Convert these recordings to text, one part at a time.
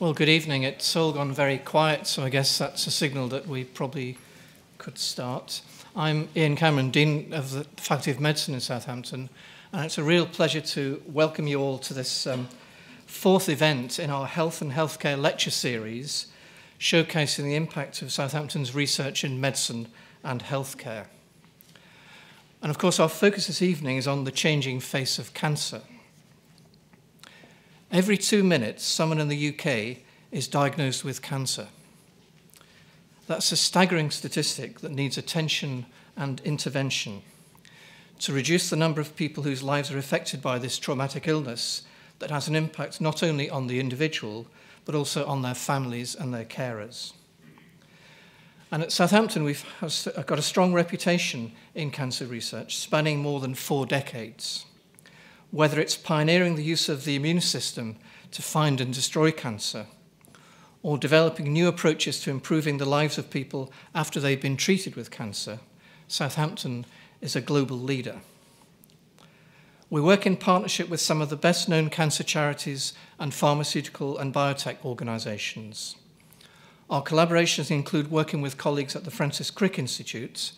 Well, good evening. It's all gone very quiet, so I guess that's a signal that we probably could start. I'm Ian Cameron, Dean of the Faculty of Medicine in Southampton, and it's a real pleasure to welcome you all to this um, fourth event in our Health and Healthcare Lecture Series, showcasing the impact of Southampton's research in medicine and healthcare. And of course, our focus this evening is on the changing face of cancer. Every two minutes, someone in the UK is diagnosed with cancer. That's a staggering statistic that needs attention and intervention to reduce the number of people whose lives are affected by this traumatic illness that has an impact not only on the individual, but also on their families and their carers. And at Southampton, we've uh, got a strong reputation in cancer research, spanning more than four decades whether it's pioneering the use of the immune system to find and destroy cancer, or developing new approaches to improving the lives of people after they've been treated with cancer, Southampton is a global leader. We work in partnership with some of the best known cancer charities and pharmaceutical and biotech organisations. Our collaborations include working with colleagues at the Francis Crick Institute,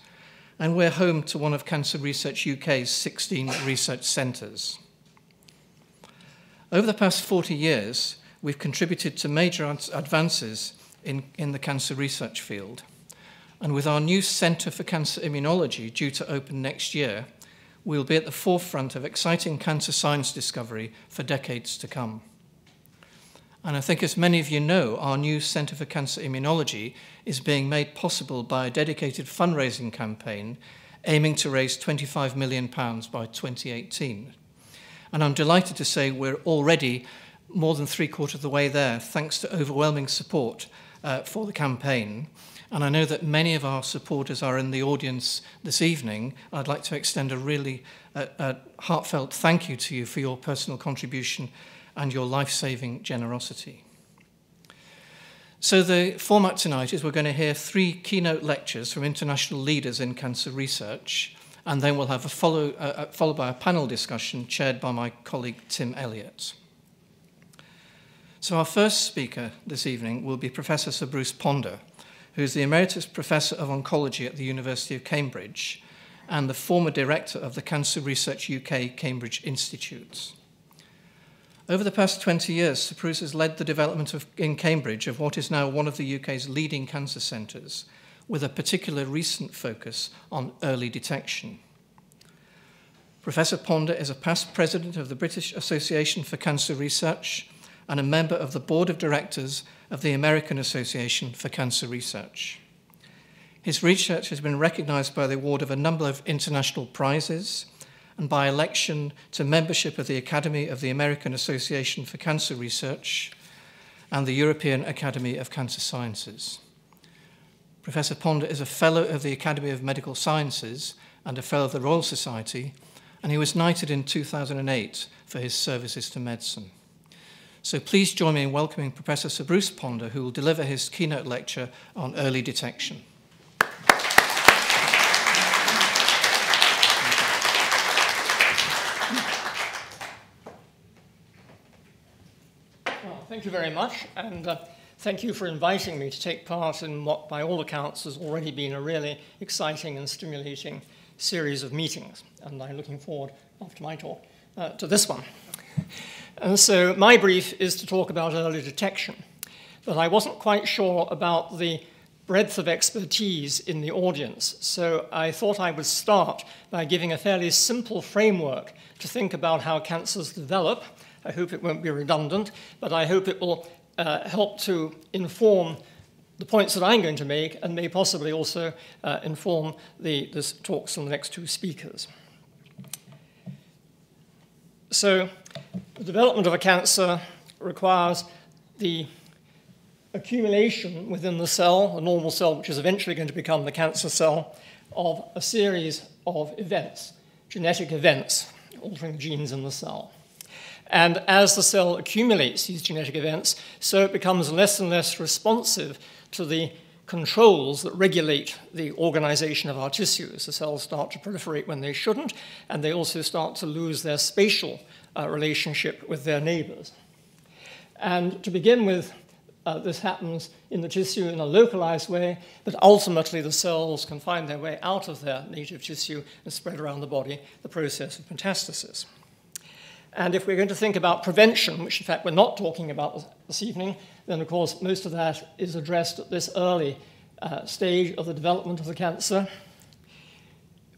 and we're home to one of Cancer Research UK's 16 research centres. Over the past 40 years, we've contributed to major advances in, in the cancer research field. And with our new Centre for Cancer Immunology due to open next year, we'll be at the forefront of exciting cancer science discovery for decades to come. And I think, as many of you know, our new Centre for Cancer Immunology is being made possible by a dedicated fundraising campaign aiming to raise £25 million by 2018. And I'm delighted to say we're already more than three quarters of the way there, thanks to overwhelming support uh, for the campaign. And I know that many of our supporters are in the audience this evening. I'd like to extend a really uh, uh, heartfelt thank you to you for your personal contribution and your life-saving generosity. So the format tonight is we're going to hear three keynote lectures from international leaders in cancer research and then we'll have a follow, uh, uh, followed by a panel discussion chaired by my colleague Tim Elliott. So our first speaker this evening will be Professor Sir Bruce Ponder, who is the Emeritus Professor of Oncology at the University of Cambridge and the former Director of the Cancer Research UK Cambridge Institute. Over the past 20 years, Sir Bruce has led the development of, in Cambridge of what is now one of the UK's leading cancer centres – with a particular recent focus on early detection. Professor Ponder is a past president of the British Association for Cancer Research and a member of the board of directors of the American Association for Cancer Research. His research has been recognized by the award of a number of international prizes and by election to membership of the Academy of the American Association for Cancer Research and the European Academy of Cancer Sciences. Professor Ponder is a Fellow of the Academy of Medical Sciences and a Fellow of the Royal Society, and he was knighted in 2008 for his services to medicine. So please join me in welcoming Professor Sir Bruce Ponder, who will deliver his keynote lecture on early detection. Thank you very much. And uh, Thank you for inviting me to take part in what, by all accounts, has already been a really exciting and stimulating series of meetings. And I'm looking forward, after my talk, uh, to this one. And so my brief is to talk about early detection. But I wasn't quite sure about the breadth of expertise in the audience. So I thought I would start by giving a fairly simple framework to think about how cancers develop. I hope it won't be redundant, but I hope it will uh, help to inform the points that I'm going to make and may possibly also uh, inform the, the talks from the next two speakers. So, the development of a cancer requires the accumulation within the cell, a normal cell, which is eventually going to become the cancer cell, of a series of events, genetic events, altering genes in the cell. And as the cell accumulates these genetic events, so it becomes less and less responsive to the controls that regulate the organization of our tissues. The cells start to proliferate when they shouldn't, and they also start to lose their spatial uh, relationship with their neighbors. And to begin with, uh, this happens in the tissue in a localized way, but ultimately the cells can find their way out of their native tissue and spread around the body, the process of metastasis. And if we're going to think about prevention, which in fact we're not talking about this evening, then of course most of that is addressed at this early uh, stage of the development of the cancer.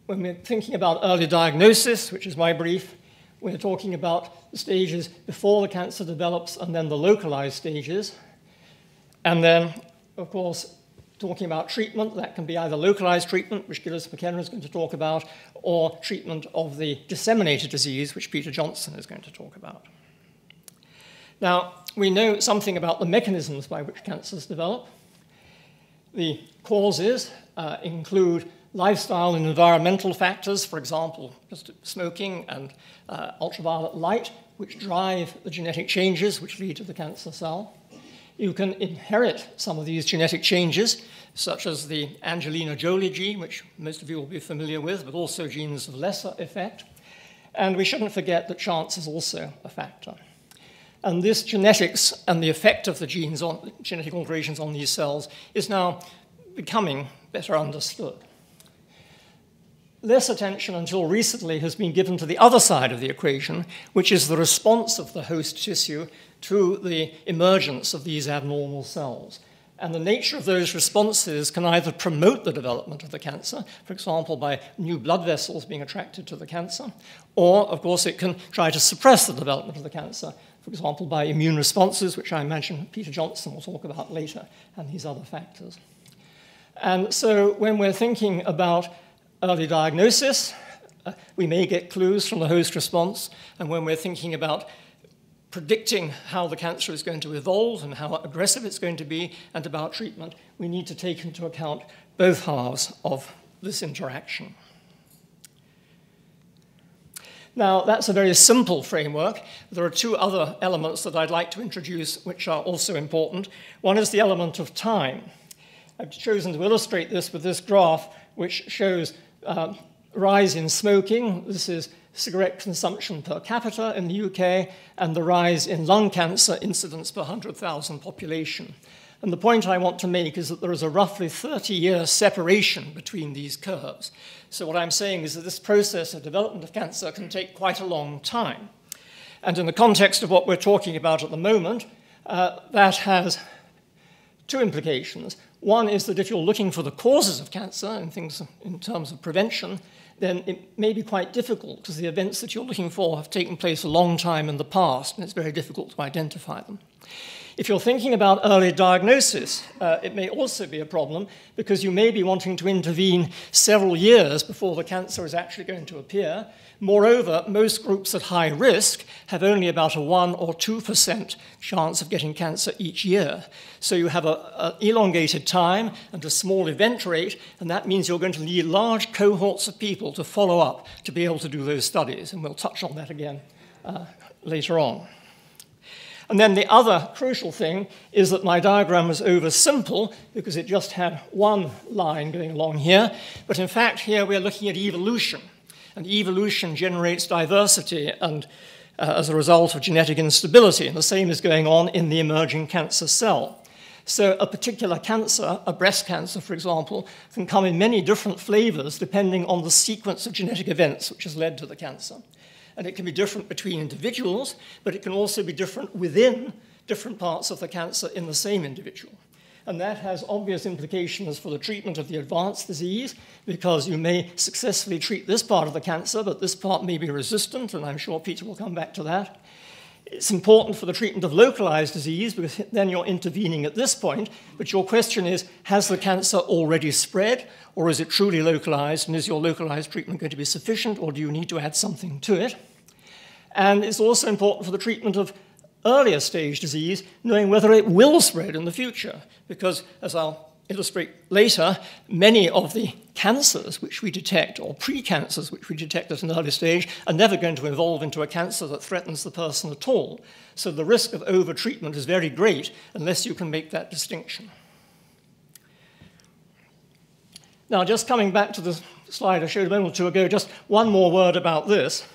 When we're thinking about early diagnosis, which is my brief, we're talking about the stages before the cancer develops and then the localized stages. And then, of course, talking about treatment, that can be either localized treatment, which Gillies McKenna is going to talk about, or treatment of the disseminated disease, which Peter Johnson is going to talk about. Now, we know something about the mechanisms by which cancers develop. The causes uh, include lifestyle and environmental factors, for example, just smoking and uh, ultraviolet light, which drive the genetic changes which lead to the cancer cell. You can inherit some of these genetic changes, such as the Angelina Jolie gene, which most of you will be familiar with, but also genes of lesser effect. And we shouldn't forget that chance is also a factor. And this genetics and the effect of the genes on genetic alterations on these cells is now becoming better understood. Less attention until recently has been given to the other side of the equation, which is the response of the host tissue to the emergence of these abnormal cells. And the nature of those responses can either promote the development of the cancer, for example, by new blood vessels being attracted to the cancer, or, of course, it can try to suppress the development of the cancer, for example, by immune responses, which I imagine Peter Johnson will talk about later, and these other factors. And so when we're thinking about early diagnosis, uh, we may get clues from the host response, and when we're thinking about predicting how the cancer is going to evolve and how aggressive it's going to be and about treatment, we need to take into account both halves of this interaction. Now, that's a very simple framework. There are two other elements that I'd like to introduce which are also important. One is the element of time. I've chosen to illustrate this with this graph, which shows uh, rise in smoking. This is cigarette consumption per capita in the UK and the rise in lung cancer incidence per 100,000 population. And the point I want to make is that there is a roughly 30 year separation between these curves. So, what I'm saying is that this process of development of cancer can take quite a long time. And in the context of what we're talking about at the moment, uh, that has two implications. One is that if you're looking for the causes of cancer and things in terms of prevention, then it may be quite difficult because the events that you're looking for have taken place a long time in the past, and it's very difficult to identify them. If you're thinking about early diagnosis, uh, it may also be a problem because you may be wanting to intervene several years before the cancer is actually going to appear. Moreover, most groups at high risk have only about a 1 or 2% chance of getting cancer each year. So you have an elongated time and a small event rate, and that means you're going to need large cohorts of people to follow up to be able to do those studies, and we'll touch on that again uh, later on. And then the other crucial thing is that my diagram was oversimple because it just had one line going along here. But in fact, here we're looking at evolution. And evolution generates diversity and uh, as a result of genetic instability. And the same is going on in the emerging cancer cell. So, a particular cancer, a breast cancer, for example, can come in many different flavors depending on the sequence of genetic events which has led to the cancer. And it can be different between individuals, but it can also be different within different parts of the cancer in the same individual. And that has obvious implications for the treatment of the advanced disease because you may successfully treat this part of the cancer, but this part may be resistant, and I'm sure Peter will come back to that. It's important for the treatment of localized disease because then you're intervening at this point. But your question is has the cancer already spread, or is it truly localized? And is your localized treatment going to be sufficient, or do you need to add something to it? And it's also important for the treatment of earlier stage disease, knowing whether it will spread in the future. Because, as I'll illustrate later, many of the cancers which we detect, or precancers which we detect at an early stage, are never going to evolve into a cancer that threatens the person at all. So the risk of overtreatment is very great unless you can make that distinction. Now, just coming back to the slide I showed a moment or two ago, just one more word about this.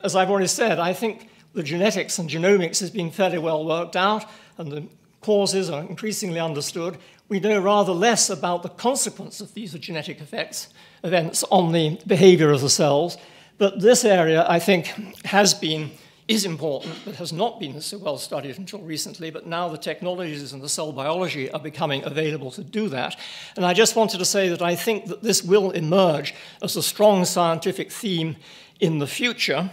As I've already said, I think the genetics and genomics has been fairly well worked out, and the causes are increasingly understood. We know rather less about the consequence of these genetic effects, events on the behavior of the cells. But this area, I think, has been, is important, but has not been so well studied until recently. But now the technologies and the cell biology are becoming available to do that. And I just wanted to say that I think that this will emerge as a strong scientific theme in the future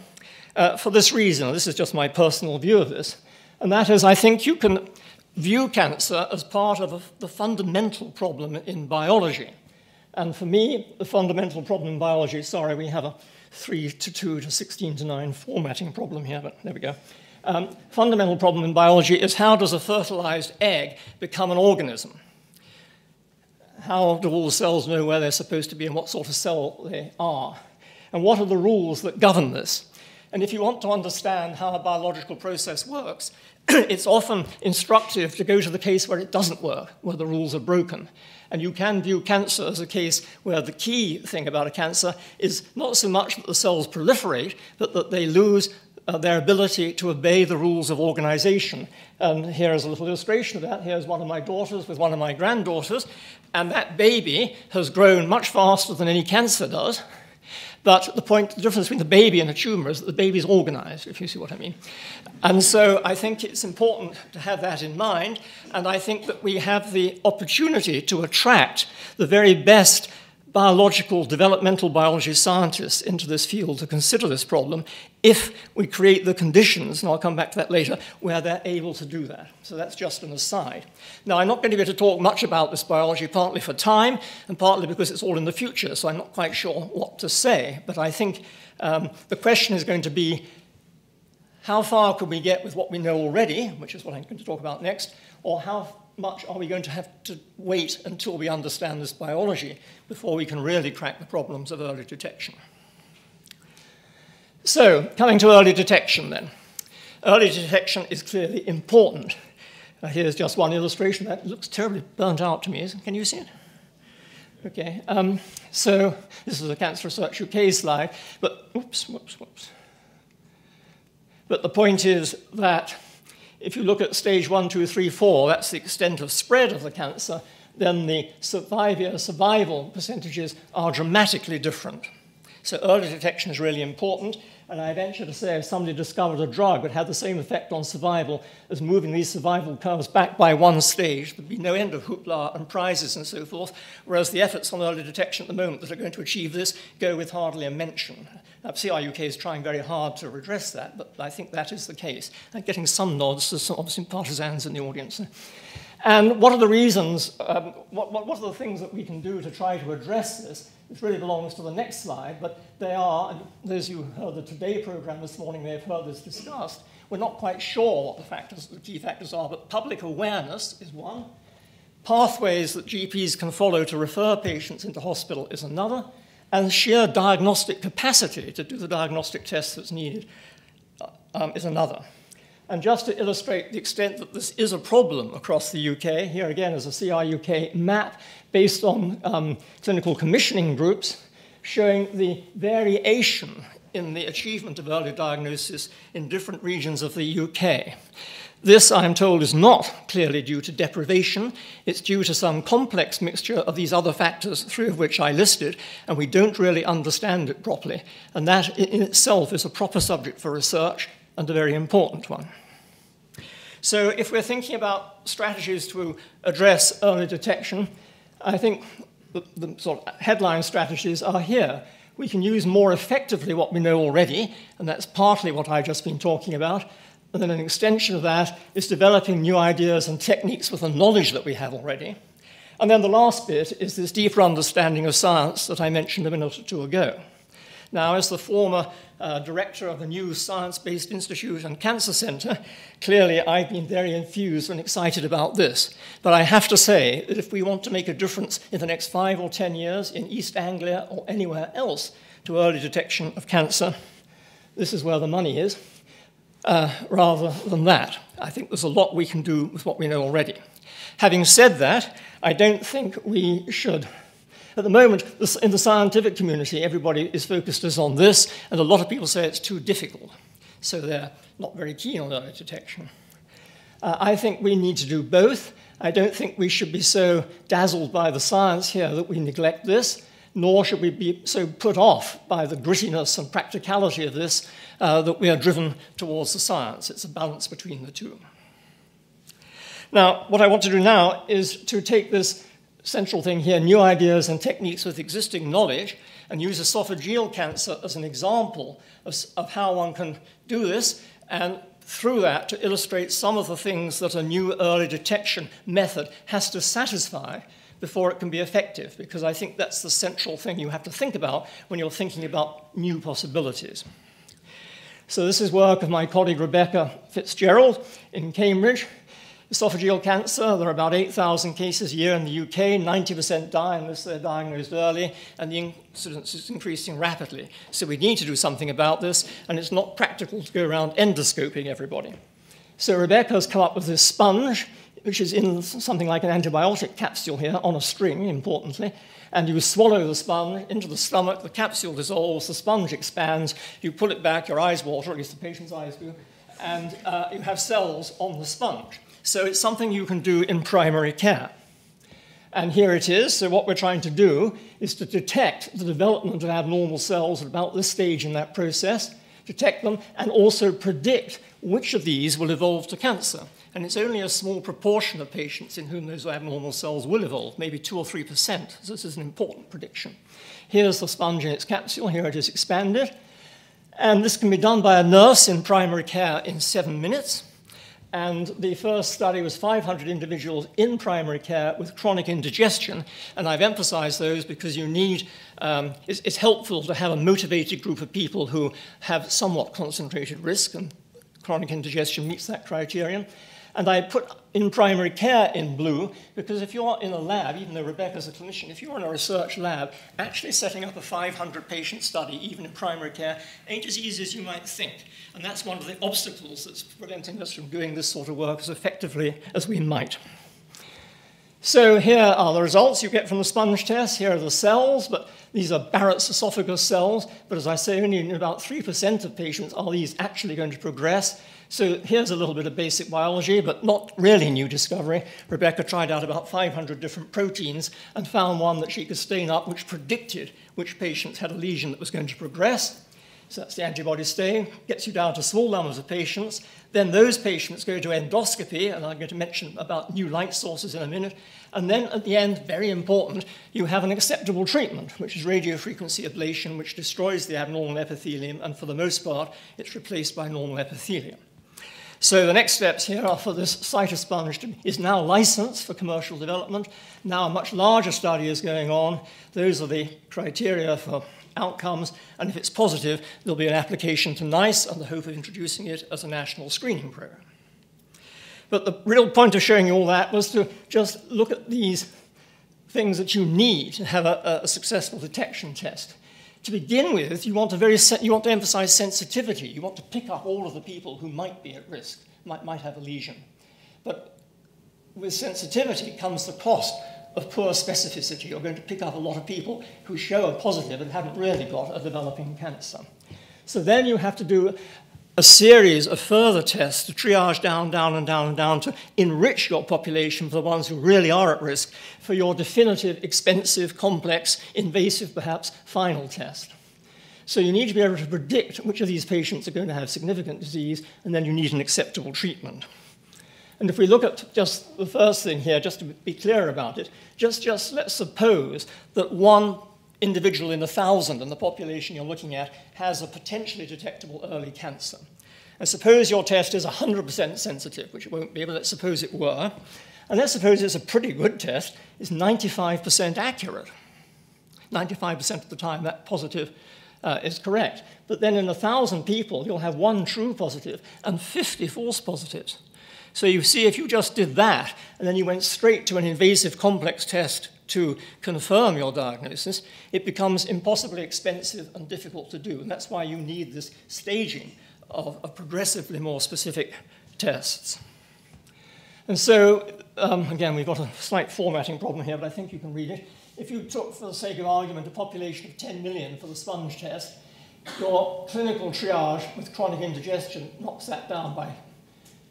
uh, for this reason. This is just my personal view of this. And that is, I think you can view cancer as part of a, the fundamental problem in biology. And for me, the fundamental problem in biology, sorry, we have a 3 to 2 to 16 to 9 formatting problem here, but there we go. Um, fundamental problem in biology is how does a fertilized egg become an organism? How do all the cells know where they're supposed to be and what sort of cell they are? And what are the rules that govern this? And if you want to understand how a biological process works, it's often instructive to go to the case where it doesn't work, where the rules are broken. And you can view cancer as a case where the key thing about a cancer is not so much that the cells proliferate, but that they lose uh, their ability to obey the rules of organization. And here is a little illustration of that. Here's one of my daughters with one of my granddaughters, and that baby has grown much faster than any cancer does. But the point, the difference between the baby and the tumor is that the baby is organized, if you see what I mean. And so I think it's important to have that in mind. And I think that we have the opportunity to attract the very best biological, developmental biology scientists into this field to consider this problem if we create the conditions, and I'll come back to that later, where they're able to do that. So that's just an aside. Now, I'm not going to be able to talk much about this biology, partly for time and partly because it's all in the future, so I'm not quite sure what to say. But I think um, the question is going to be how far can we get with what we know already, which is what I'm going to talk about next, or how much are we going to have to wait until we understand this biology before we can really crack the problems of early detection? So, coming to early detection then. Early detection is clearly important. Uh, here's just one illustration that looks terribly burnt out to me. Can you see it? Okay, um, so this is a Cancer Research UK slide, but oops, whoops, whoops. But the point is that if you look at stage one, two, three, four, that's the extent of spread of the cancer, then the five-year survival percentages are dramatically different. So early detection is really important, and I venture to say if somebody discovered a drug that had the same effect on survival as moving these survival curves back by one stage, there'd be no end of hoopla and prizes and so forth, whereas the efforts on early detection at the moment that are going to achieve this go with hardly a mention. Now, CRUK is trying very hard to redress that, but I think that is the case. I'm getting some nods, some obviously partisans in the audience. And what are the reasons, um, what, what, what are the things that we can do to try to address this? This really belongs to the next slide, but they are, and those heard the Today program this morning may have heard this discussed. We're not quite sure what the factors, the key factors are, but public awareness is one. Pathways that GPs can follow to refer patients into hospital is another. And sheer diagnostic capacity to do the diagnostic test that's needed uh, um, is another. And just to illustrate the extent that this is a problem across the UK, here again is a CRUK map based on um, clinical commissioning groups showing the variation in the achievement of early diagnosis in different regions of the UK. This, I am told, is not clearly due to deprivation. It's due to some complex mixture of these other factors, three of which I listed, and we don't really understand it properly. And that in itself is a proper subject for research and a very important one. So, if we're thinking about strategies to address early detection, I think the, the sort of headline strategies are here. We can use more effectively what we know already, and that's partly what I've just been talking about. And then an extension of that is developing new ideas and techniques with the knowledge that we have already. And then the last bit is this deeper understanding of science that I mentioned a minute or two ago. Now, as the former uh, director of the new Science Based Institute and Cancer Center, clearly I've been very enthused and excited about this. But I have to say that if we want to make a difference in the next five or ten years in East Anglia or anywhere else to early detection of cancer, this is where the money is, uh, rather than that. I think there's a lot we can do with what we know already. Having said that, I don't think we should at the moment, in the scientific community, everybody is focused on this, and a lot of people say it's too difficult. So they're not very keen on early detection. Uh, I think we need to do both. I don't think we should be so dazzled by the science here that we neglect this, nor should we be so put off by the grittiness and practicality of this uh, that we are driven towards the science. It's a balance between the two. Now, what I want to do now is to take this central thing here, new ideas and techniques with existing knowledge, and use esophageal cancer as an example of, of how one can do this, and through that to illustrate some of the things that a new early detection method has to satisfy before it can be effective, because I think that's the central thing you have to think about when you're thinking about new possibilities. So this is work of my colleague Rebecca Fitzgerald in Cambridge. Esophageal cancer, there are about 8,000 cases a year in the UK. 90% die unless they're diagnosed early, and the incidence is increasing rapidly. So we need to do something about this, and it's not practical to go around endoscoping everybody. So Rebecca has come up with this sponge, which is in something like an antibiotic capsule here on a string, importantly. And you swallow the sponge into the stomach, the capsule dissolves, the sponge expands, you pull it back, your eyes water, at least the patient's eyes do, and uh, you have cells on the sponge. So it's something you can do in primary care. And here it is. So, what we're trying to do is to detect the development of abnormal cells at about this stage in that process, detect them, and also predict which of these will evolve to cancer. And it's only a small proportion of patients in whom those abnormal cells will evolve, maybe 2 or 3%. So, this is an important prediction. Here's the sponge in its capsule. Here it is expanded. And this can be done by a nurse in primary care in seven minutes. And the first study was 500 individuals in primary care with chronic indigestion. And I've emphasized those because you need, um, it's, it's, helpful to have a motivated group of people who have somewhat concentrated risk, and chronic indigestion meets that criterion. And I put in primary care in blue because if you're in a lab, even though Rebecca's a clinician, if you're in a research lab, actually setting up a 500 patient study, even in primary care, ain't as easy as you might think. And that's one of the obstacles that's preventing us from doing this sort of work as effectively as we might. So here are the results you get from the sponge test. Here are the cells, but these are Barrett's esophagus cells. But as I say, only in about 3% of patients are these actually going to progress. So here's a little bit of basic biology, but not really new discovery. Rebecca tried out about 500 different proteins and found one that she could stain up which predicted which patients had a lesion that was going to progress. So that's the antibody stain, gets you down to small numbers of patients. Then those patients go to endoscopy, and I'm going to mention about new light sources in a minute. And then at the end, very important, you have an acceptable treatment, which is radiofrequency ablation, which destroys the abnormal epithelium, and for the most part, it's replaced by normal epithelium. So the next steps here are for this cytosponge to, is now licensed for commercial development. Now a much larger study is going on. Those are the criteria for outcomes, and if it's positive, there'll be an application to NICE and the hope of introducing it as a national screening program. But the real point of showing you all that was to just look at these things that you need to have a, a successful detection test to begin with, you want, very you want to emphasize sensitivity. You want to pick up all of the people who might be at risk, might, might have a lesion. But with sensitivity comes the cost of poor specificity. You're going to pick up a lot of people who show a positive and haven't really got a developing cancer. So then you have to do a series of further tests to triage down, down, and down, and down to enrich your population for the ones who really are at risk for your definitive, expensive, complex, invasive, perhaps, final test. So you need to be able to predict which of these patients are going to have significant disease, and then you need an acceptable treatment. And if we look at just the first thing here, just to be clear about it, just, just let's suppose that one individual in a thousand and the population you're looking at has a potentially detectable early cancer. And suppose your test is 100% sensitive, which it won't be, but let's suppose it were. And let's suppose it's a pretty good test, it's 95% accurate. 95% of the time that positive uh, is correct. But then in a thousand people, you'll have one true positive and 50 false positives. So you see, if you just did that, and then you went straight to an invasive complex test to confirm your diagnosis, it becomes impossibly expensive and difficult to do. And that's why you need this staging of, of progressively more specific tests. And so, um, again, we've got a slight formatting problem here, but I think you can read it. If you took, for the sake of argument, a population of 10 million for the sponge test, your clinical triage with chronic indigestion knocks that down by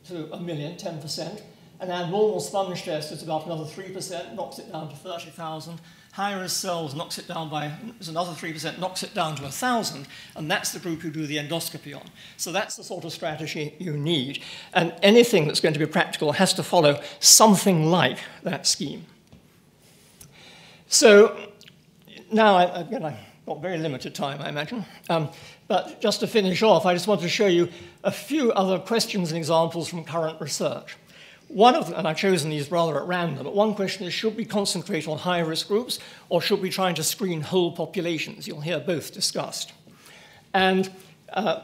to a million, 10%. An abnormal sponge test is about another 3%, knocks it down to 30,000. High-risk cells knocks it down by another 3%, knocks it down to 1,000, and that's the group you do the endoscopy on. So that's the sort of strategy you need. And anything that's going to be practical has to follow something like that scheme. So now, I, again, I've got very limited time, I imagine. Um, but just to finish off, I just want to show you a few other questions and examples from current research. One of them, and I've chosen these rather at random, but one question is should we concentrate on high risk groups or should we try to screen whole populations? You'll hear both discussed. And uh,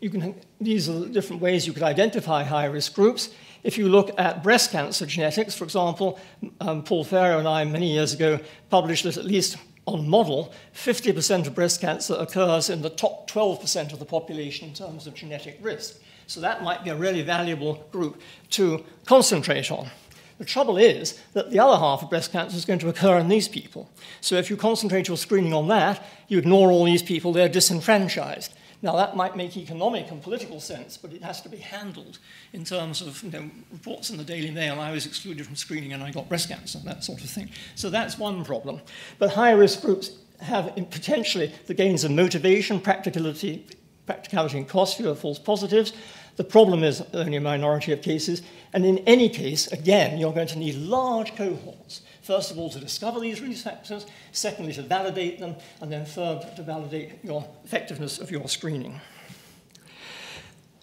you can, these are the different ways you could identify high risk groups. If you look at breast cancer genetics, for example, um, Paul Pharoah and I many years ago published that at least on model, 50% of breast cancer occurs in the top 12% of the population in terms of genetic risk. So that might be a really valuable group to concentrate on. The trouble is that the other half of breast cancer is going to occur in these people. So if you concentrate your screening on that, you ignore all these people, they're disenfranchised. Now, that might make economic and political sense, but it has to be handled in terms of you know, reports in the Daily Mail. I was excluded from screening and I got breast cancer, that sort of thing. So that's one problem. But high risk groups have potentially the gains of motivation, practicality, practicality and cost, fewer false positives. The problem is only a minority of cases. And in any case, again, you're going to need large cohorts. First of all, to discover these factors. Secondly, to validate them. And then third, to validate your effectiveness of your screening.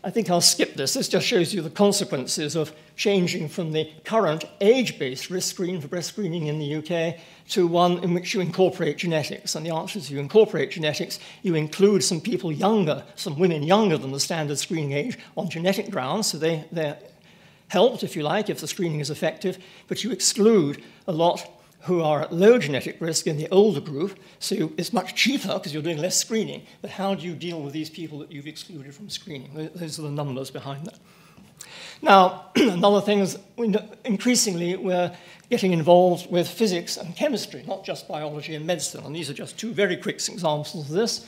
I think I'll skip this. This just shows you the consequences of changing from the current age-based risk screen for breast screening in the UK to one in which you incorporate genetics. And the answer is you incorporate genetics, you include some people younger, some women younger than the standard screening age on genetic grounds, so they, they're helped, if you like, if the screening is effective, but you exclude a lot who are at low genetic risk in the older group, so it's much cheaper because you're doing less screening. But how do you deal with these people that you've excluded from screening? Those are the numbers behind that. Now, another thing is increasingly we're getting involved with physics and chemistry, not just biology and medicine. And these are just two very quick examples of this.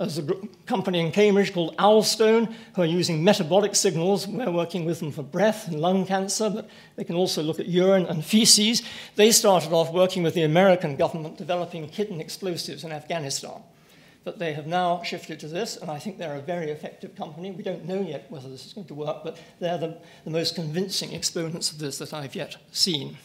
There's a company in Cambridge called Owlstone who are using metabolic signals. We're working with them for breath and lung cancer, but they can also look at urine and feces. They started off working with the American government developing hidden explosives in Afghanistan. But they have now shifted to this, and I think they're a very effective company. We don't know yet whether this is going to work, but they're the, the most convincing exponents of this that I've yet seen.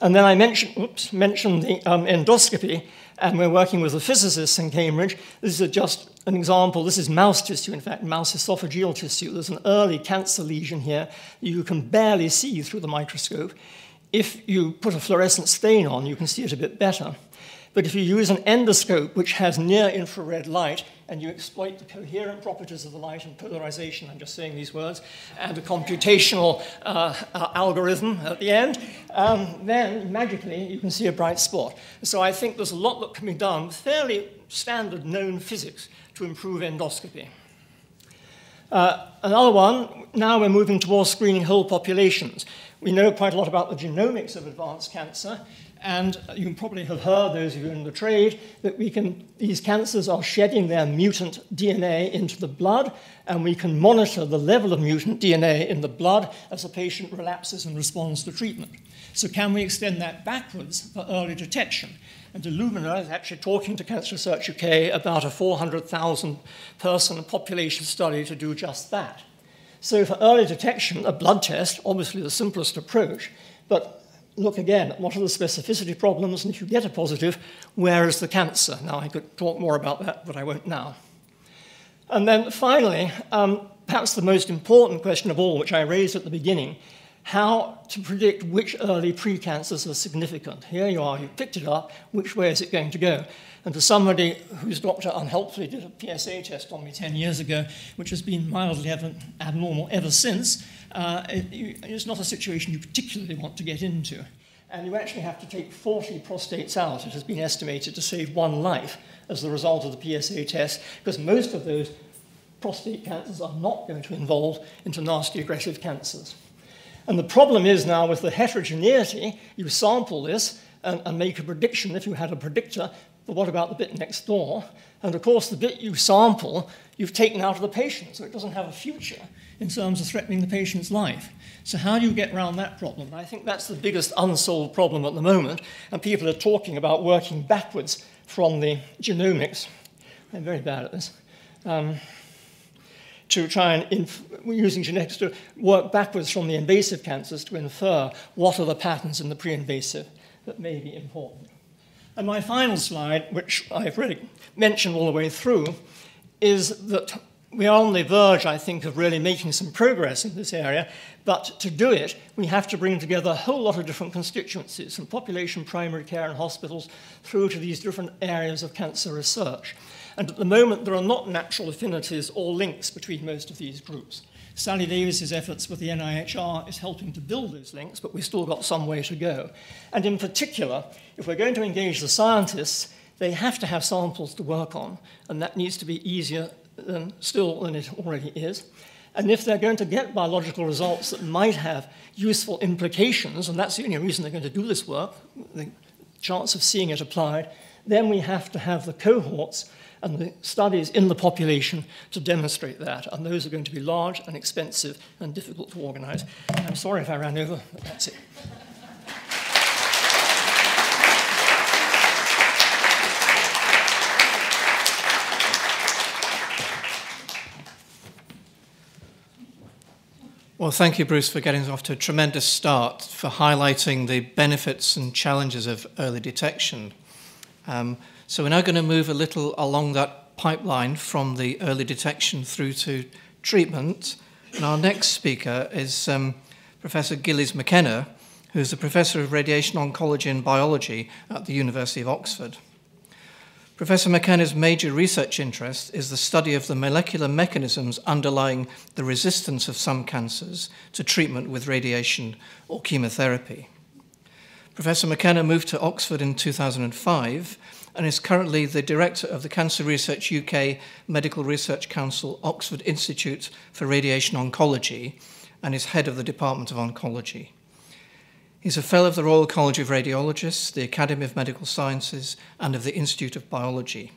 And then I mentioned, oops, mentioned the um, endoscopy and we're working with the physicists in Cambridge. This is just an example. This is mouse tissue, in fact, mouse esophageal tissue. There's an early cancer lesion here you can barely see through the microscope. If you put a fluorescent stain on, you can see it a bit better. But if you use an endoscope which has near infrared light and you exploit the coherent properties of the light and polarization, I'm just saying these words, and a computational uh, uh, algorithm at the end, um, then magically you can see a bright spot. So I think there's a lot that can be done, fairly standard known physics, to improve endoscopy. Uh, another one, now we're moving towards screening whole populations. We know quite a lot about the genomics of advanced cancer, and you probably have heard, those of you in the trade, that we can, these cancers are shedding their mutant DNA into the blood, and we can monitor the level of mutant DNA in the blood as a patient relapses and responds to treatment. So can we extend that backwards for early detection? And Illumina is actually talking to Cancer Research UK about a 400,000 person population study to do just that. So for early detection, a blood test, obviously the simplest approach, but look again at what are the specificity problems, and if you get a positive, where is the cancer? Now, I could talk more about that, but I won't now. And then finally, um, perhaps the most important question of all, which I raised at the beginning, how to predict which early precancers are significant. Here you are, you picked it up, which way is it going to go? And for somebody whose doctor unhelpfully did a PSA test on me 10 years ago, which has been mildly abnormal ever since, uh, it, it's not a situation you particularly want to get into. And you actually have to take 40 prostates out. It has been estimated to save one life as the result of the PSA test, because most of those prostate cancers are not going to evolve into nasty aggressive cancers. And the problem is now with the heterogeneity, you sample this and, and make a prediction if you had a predictor but what about the bit next door? And of course, the bit you sample, you've taken out of the patient, so it doesn't have a future in terms of threatening the patient's life. So, how do you get around that problem? I think that's the biggest unsolved problem at the moment, and people are talking about working backwards from the genomics. I'm very bad at this. Um, to try and, using genetics to work backwards from the invasive cancers to infer what are the patterns in the pre invasive that may be important. And my final slide, which I've really mentioned all the way through, is that we are on the verge, I think, of really making some progress in this area, but to do it, we have to bring together a whole lot of different constituencies, from population, primary care, and hospitals, through to these different areas of cancer research. And at the moment, there are not natural affinities or links between most of these groups. Sally Davies's efforts with the NIHR is helping to build those links, but we've still got some way to go. And in particular, if we're going to engage the scientists, they have to have samples to work on, and that needs to be easier than, still than it already is. And if they're going to get biological results that might have useful implications, and that's the only reason they're going to do this work, the chance of seeing it applied, then we have to have the cohorts and the studies in the population to demonstrate that. And those are going to be large and expensive and difficult to organize. I'm sorry if I ran over, but that's it. Well, thank you, Bruce, for getting us off to a tremendous start, for highlighting the benefits and challenges of early detection. Um, So we're now going to move a little along that pipeline from the early detection through to treatment. And our next speaker is um, Professor Gillies McKenna, who's a Professor of Radiation Oncology and Biology at the University of Oxford. Professor McKenna's major research interest is the study of the molecular mechanisms underlying the resistance of some cancers to treatment with radiation or chemotherapy. Professor McKenna moved to Oxford in 2005 and is currently the director of the Cancer Research UK Medical Research Council Oxford Institute for Radiation Oncology and is head of the Department of Oncology. He's a fellow of the Royal College of Radiologists, the Academy of Medical Sciences, and of the Institute of Biology.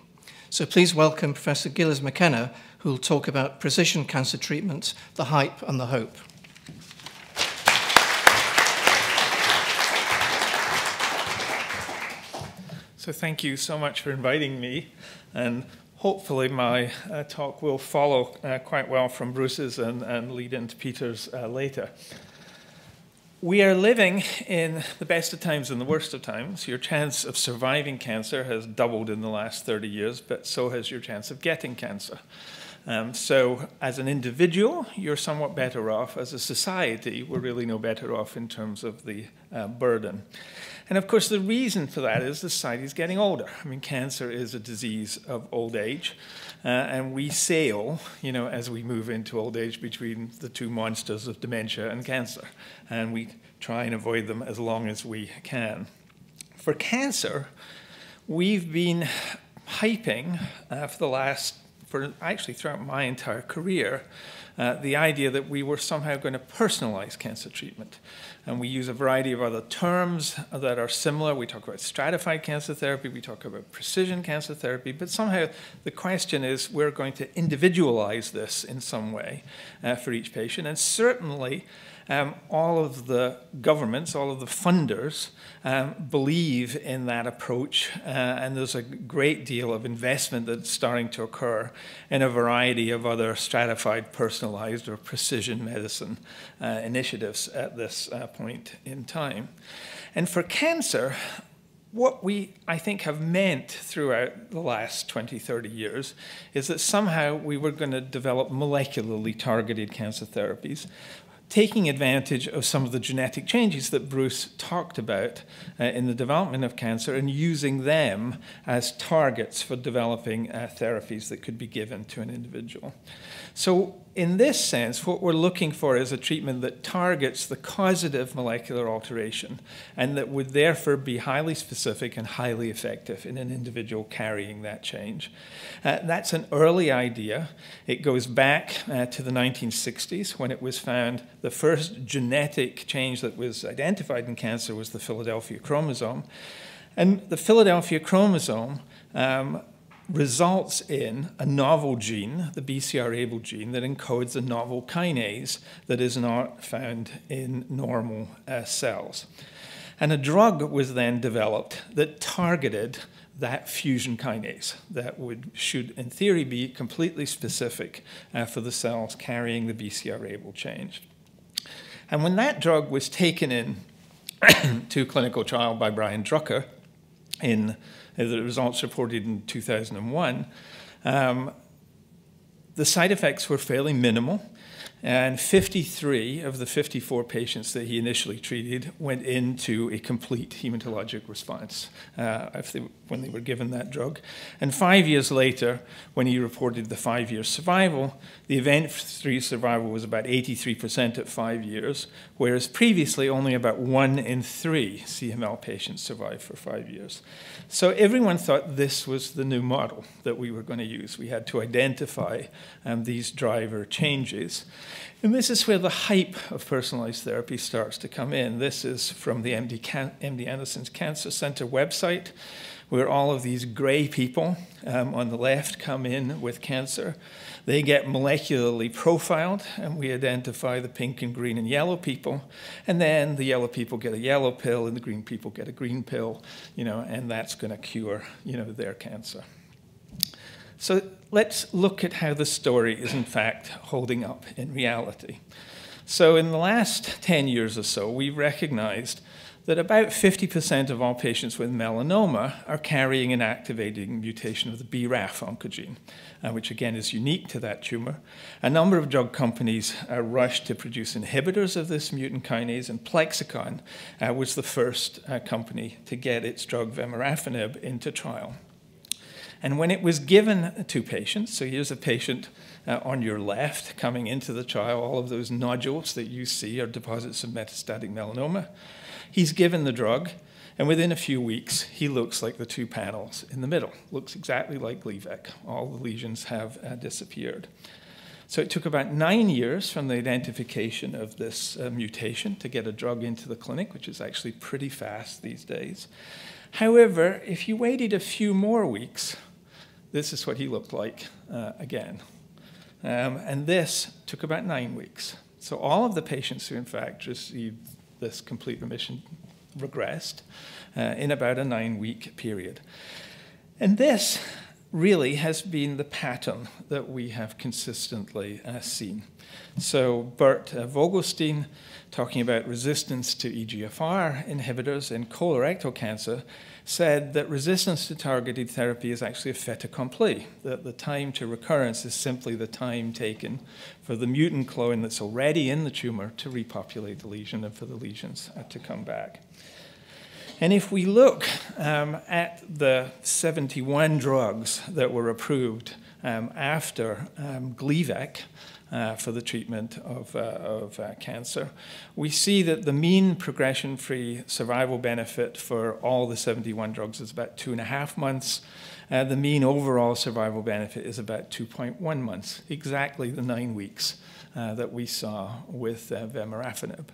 So please welcome Professor Gillis McKenna, who will talk about precision cancer treatment, the hype and the hope. So thank you so much for inviting me, and hopefully my uh, talk will follow uh, quite well from Bruce's and, and lead into Peter's uh, later. We are living in the best of times and the worst of times. Your chance of surviving cancer has doubled in the last 30 years, but so has your chance of getting cancer. Um, so, as an individual, you're somewhat better off. As a society, we're really no better off in terms of the uh, burden. And of course, the reason for that is the society is getting older. I mean, cancer is a disease of old age. Uh, and we sail, you know, as we move into old age between the two monsters of dementia and cancer. And we try and avoid them as long as we can. For cancer, we've been hyping uh, for the last, for actually throughout my entire career, uh, the idea that we were somehow going to personalize cancer treatment. And we use a variety of other terms that are similar. We talk about stratified cancer therapy, we talk about precision cancer therapy, but somehow the question is we're going to individualize this in some way uh, for each patient. And certainly, um, all of the governments, all of the funders um, believe in that approach, uh, and there's a great deal of investment that's starting to occur in a variety of other stratified, personalized, or precision medicine uh, initiatives at this uh, point in time. And for cancer, what we, I think, have meant throughout the last 20, 30 years is that somehow we were going to develop molecularly targeted cancer therapies taking advantage of some of the genetic changes that Bruce talked about uh, in the development of cancer and using them as targets for developing uh, therapies that could be given to an individual. So, in this sense, what we're looking for is a treatment that targets the causative molecular alteration and that would therefore be highly specific and highly effective in an individual carrying that change. Uh, that's an early idea. It goes back uh, to the 1960s when it was found the first genetic change that was identified in cancer was the Philadelphia chromosome. And the Philadelphia chromosome um, results in a novel gene, the BCR-ABL gene, that encodes a novel kinase that is not found in normal uh, cells. And a drug was then developed that targeted that fusion kinase that would should in theory be completely specific uh, for the cells carrying the BCR-ABL change. And when that drug was taken in to clinical trial by Brian Drucker in the results reported in 2001, um, the side effects were fairly minimal. And 53 of the 54 patients that he initially treated went into a complete hematologic response uh, they, when they were given that drug. And five years later, when he reported the five year survival, the event free survival was about 83% at five years, whereas previously only about one in three CML patients survived for five years. So everyone thought this was the new model that we were going to use. We had to identify um, these driver changes. And this is where the hype of personalized therapy starts to come in. This is from the MD, Can MD Anderson's Cancer Center website, where all of these gray people um, on the left come in with cancer. They get molecularly profiled, and we identify the pink and green and yellow people. And then the yellow people get a yellow pill, and the green people get a green pill, you know, and that's going to cure, you know, their cancer. So let's look at how the story is in fact holding up in reality. So in the last 10 years or so, we've recognized that about 50% of all patients with melanoma are carrying an activating mutation of the BRAF oncogene, uh, which again is unique to that tumor. A number of drug companies are rushed to produce inhibitors of this mutant kinase, and Plexxikon uh, was the first uh, company to get its drug vemurafenib into trial. And when it was given to patients, so here's a patient uh, on your left coming into the trial, all of those nodules that you see are deposits of metastatic melanoma. He's given the drug, and within a few weeks, he looks like the two panels in the middle. Looks exactly like Gleevec. All the lesions have uh, disappeared. So it took about nine years from the identification of this uh, mutation to get a drug into the clinic, which is actually pretty fast these days. However, if you waited a few more weeks, this is what he looked like uh, again. Um, and this took about nine weeks. So all of the patients who, in fact, received this complete remission regressed uh, in about a nine week period. And this really has been the pattern that we have consistently uh, seen. So, Bert uh, Vogelstein, talking about resistance to EGFR inhibitors in colorectal cancer, said that resistance to targeted therapy is actually a fait accompli, that the time to recurrence is simply the time taken for the mutant clone that's already in the tumor to repopulate the lesion and for the lesions uh, to come back. And if we look um, at the 71 drugs that were approved um, after um, Gleevec, uh, for the treatment of, uh, of uh, cancer. We see that the mean progression free survival benefit for all the 71 drugs is about two and a half months. Uh, the mean overall survival benefit is about 2.1 months, exactly the nine weeks uh, that we saw with uh, vemurafenib.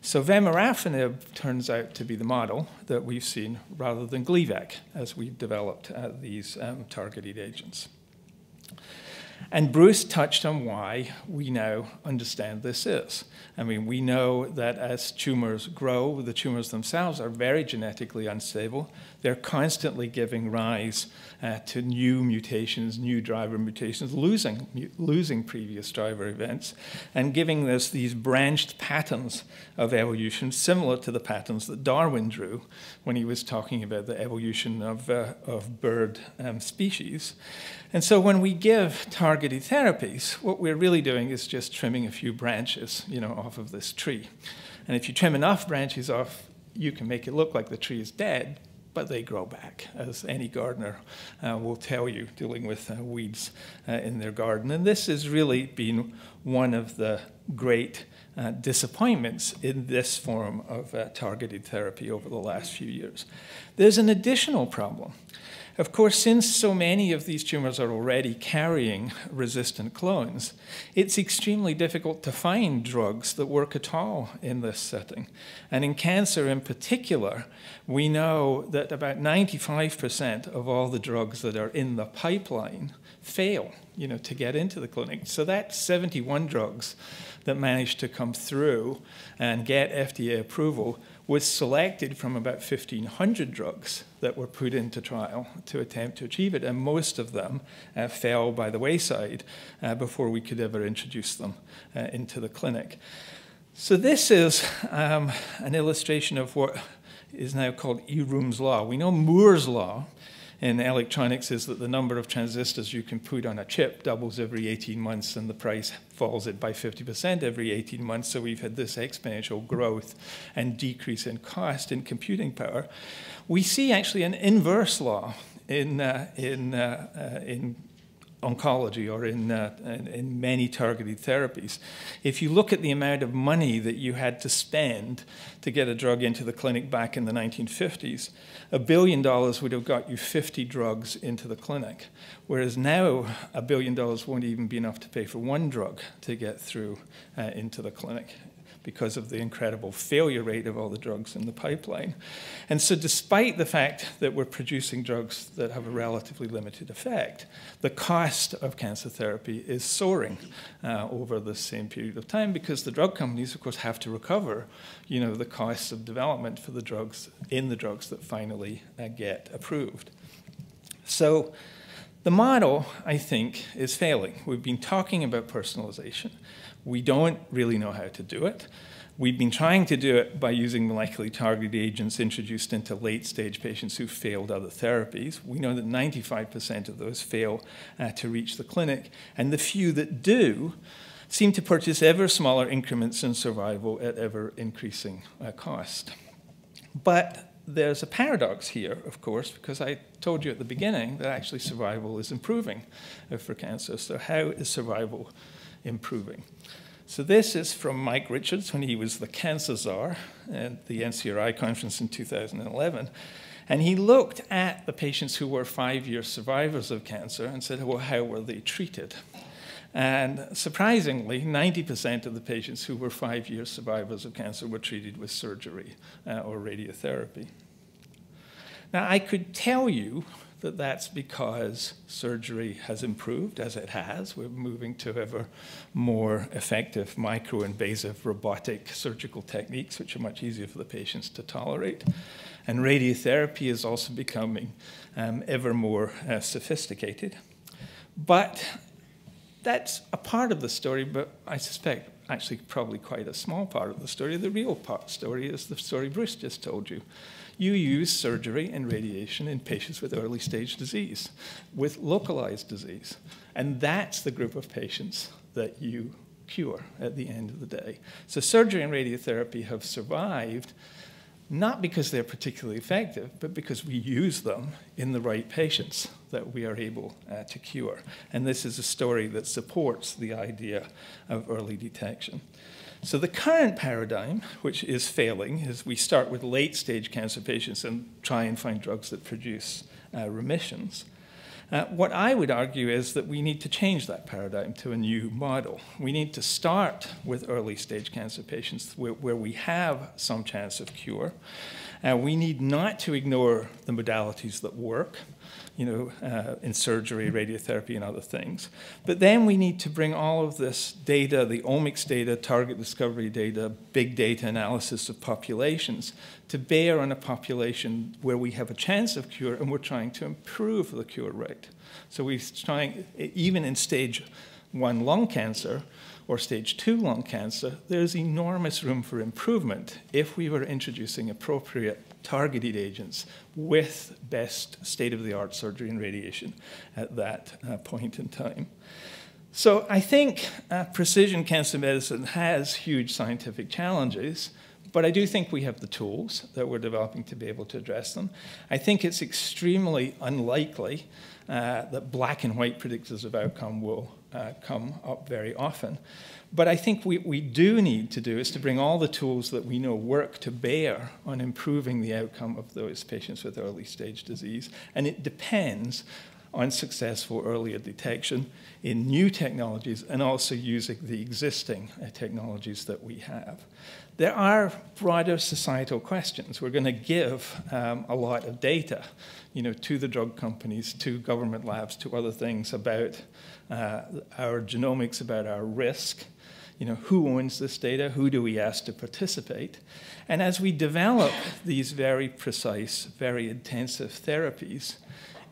So vemurafenib turns out to be the model that we've seen rather than Gleevec as we've developed these um, targeted agents. And Bruce touched on why we now understand this is. I mean, we know that as tumors grow, the tumors themselves are very genetically unstable. They're constantly giving rise uh, to new mutations, new driver mutations, losing, losing previous driver events, and giving us these branched patterns of evolution similar to the patterns that Darwin drew when he was talking about the evolution of, uh, of bird um, species. And so when we give targeted therapies, what we're really doing is just trimming a few branches, you know, off of this tree. And if you trim enough branches off, you can make it look like the tree is dead, but they grow back, as any gardener uh, will tell you, dealing with uh, weeds uh, in their garden. And this has really been one of the great uh, disappointments in this form of uh, targeted therapy over the last few years. There's an additional problem Of course, since so many of these tumors are already carrying resistant clones, it's extremely difficult to find drugs that work at all in this setting. And in cancer in particular, we know that about 95% of all the drugs that are in the pipeline fail you know, to get into the clinic. So that's 71 drugs that managed to come through and get FDA approval was selected from about 1,500 drugs that were put into trial to attempt to achieve it, and most of them uh, fell by the wayside uh, before we could ever introduce them uh, into the clinic. So, this is um, an illustration of what is now called Eroom's law. We know Moore's law in electronics is that the number of transistors you can put on a chip doubles every 18 months and the price falls it by 50% every 18 months. So we've had this exponential growth and decrease in cost in computing power. We see actually an inverse law in, uh, in, uh, uh, in oncology or in, uh, in, many targeted therapies. If you look at the amount of money that you had to spend to get a drug into the clinic back in the 1950s, a billion dollars would have got you 50 drugs into the clinic, whereas now a billion dollars won't even be enough to pay for one drug to get through uh, into the clinic because of the incredible failure rate of all the drugs in the pipeline. And so, despite the fact that we're producing drugs that have a relatively limited effect, the cost of cancer therapy is soaring uh, over the same period of time because the drug companies, of course, have to recover, you know, the costs of development for the drugs in the drugs that finally uh, get approved. So, the model, I think, is failing. We've been talking about personalization. We don't really know how to do it. We've been trying to do it by using molecularly targeted agents introduced into late stage patients who failed other therapies. We know that 95% of those fail uh, to reach the clinic, and the few that do seem to purchase ever smaller increments in survival at ever increasing uh, cost. But there's a paradox here, of course, because I told you at the beginning that actually survival is improving uh, for cancer. So, how is survival improving? So this is from Mike Richards when he was the cancer czar at the NCRI conference in 2011. And he looked at the patients who were five year survivors of cancer and said, well, how were they treated? And surprisingly, 90% of the patients who were five year survivors of cancer were treated with surgery uh, or radiotherapy. Now, I could tell you that that's because surgery has improved, as it has. We're moving to ever more effective micro-invasive robotic surgical techniques, which are much easier for the patients to tolerate. And radiotherapy is also becoming um, ever more uh, sophisticated. But that's a part of the story, but I suspect actually probably quite a small part of the story. The real part story is the story Bruce just told you you use surgery and radiation in patients with early stage disease, with localized disease. And that's the group of patients that you cure at the end of the day. So, surgery and radiotherapy have survived not because they're particularly effective, but because we use them in the right patients that we are able uh, to cure. And this is a story that supports the idea of early detection. So the current paradigm, which is failing, is we start with late stage cancer patients and try and find drugs that produce uh, remissions. Uh, what I would argue is that we need to change that paradigm to a new model. We need to start with early stage cancer patients where, where we have some chance of cure. Uh, we need not to ignore the modalities that work you know, uh, in surgery, radiotherapy, and other things. But then we need to bring all of this data, the omics data, target discovery data, big data analysis of populations, to bear on a population where we have a chance of cure and we're trying to improve the cure rate. So we're trying, even in stage one lung cancer, or stage two lung cancer, there's enormous room for improvement if we were introducing appropriate targeted agents with best state of the art surgery and radiation at that uh, point in time. So I think uh, precision cancer medicine has huge scientific challenges, But I do think we have the tools that we're developing to be able to address them. I think it's extremely unlikely uh, that black and white predictors of outcome will uh, come up very often. But I think what we do need to do is to bring all the tools that we know work to bear on improving the outcome of those patients with early stage disease. And it depends on successful earlier detection in new technologies and also using the existing uh, technologies that we have. There are broader societal questions. We're going to give um, a lot of data you know, to the drug companies, to government labs, to other things about uh, our genomics, about our risk, you know, who owns this data? Who do we ask to participate? And as we develop these very precise, very intensive therapies,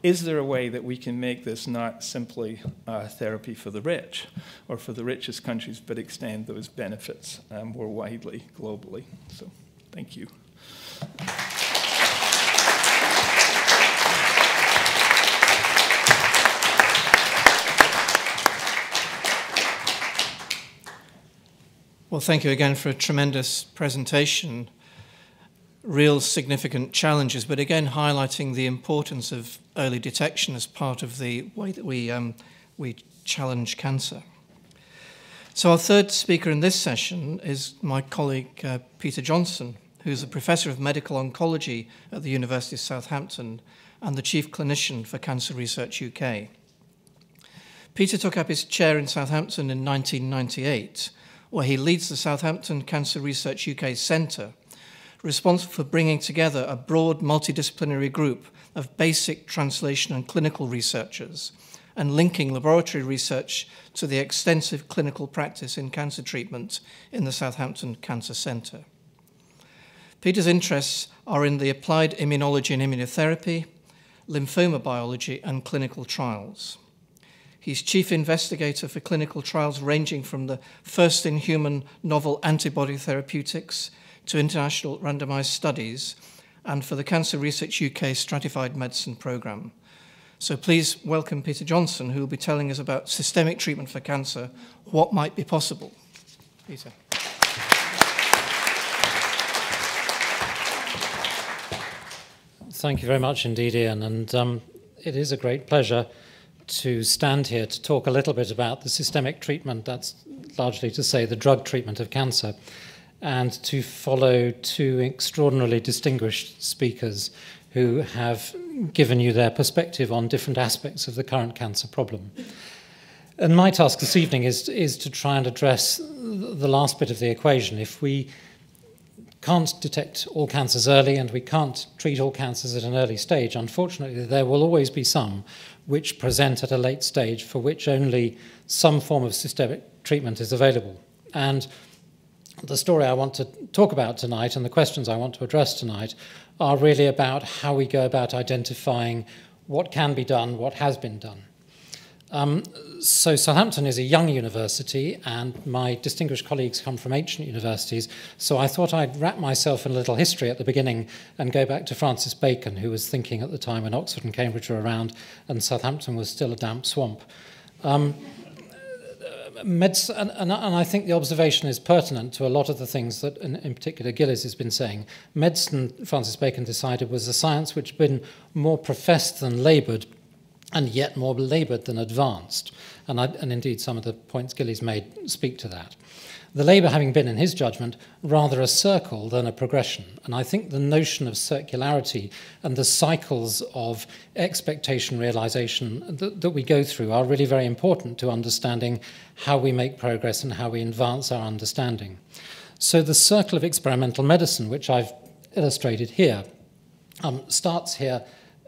is there a way that we can make this not simply a therapy for the rich or for the richest countries, but extend those benefits um, more widely globally? So, thank you. Well, thank you again for a tremendous presentation. Real significant challenges, but again highlighting the importance of early detection as part of the way that we, um, we challenge cancer. So, our third speaker in this session is my colleague uh, Peter Johnson, who's a professor of medical oncology at the University of Southampton and the chief clinician for Cancer Research UK. Peter took up his chair in Southampton in 1998 where he leads the Southampton Cancer Research UK Centre, responsible for bringing together a broad multidisciplinary group of basic translation and clinical researchers and linking laboratory research to the extensive clinical practice in cancer treatment in the Southampton Cancer Centre. Peter's interests are in the applied immunology and immunotherapy, lymphoma biology, and clinical trials. He's chief investigator for clinical trials ranging from the first in human novel antibody therapeutics to international randomized studies and for the Cancer Research UK Stratified Medicine Programme. So please welcome Peter Johnson, who will be telling us about systemic treatment for cancer, what might be possible. Peter. Thank you very much indeed, Ian, and um, it is a great pleasure to stand here to talk a little bit about the systemic treatment, that's largely to say the drug treatment of cancer, and to follow two extraordinarily distinguished speakers who have given you their perspective on different aspects of the current cancer problem. And my task this evening is, is to try and address the last bit of the equation. If we can't detect all cancers early and we can't treat all cancers at an early stage, unfortunately, there will always be some which present at a late stage for which only some form of systemic treatment is available. And the story I want to talk about tonight and the questions I want to address tonight are really about how we go about identifying what can be done, what has been done. Um, so Southampton is a young university, and my distinguished colleagues come from ancient universities. So I thought I'd wrap myself in a little history at the beginning and go back to Francis Bacon, who was thinking at the time when Oxford and Cambridge were around, and Southampton was still a damp swamp. Um, and, and, I think the observation is pertinent to a lot of the things that, in, in, particular, Gillies has been saying. Medicine, Francis Bacon decided, was a science which had been more professed than laboured and yet more laboured than advanced. And, I, and, indeed, some of the points Gillies made speak to that. The labour having been, in his judgment, rather a circle than a progression. And I think the notion of circularity and the cycles of expectation realisation that, that we go through are really very important to understanding how we make progress and how we advance our understanding. So, the circle of experimental medicine, which I've illustrated here, um, starts here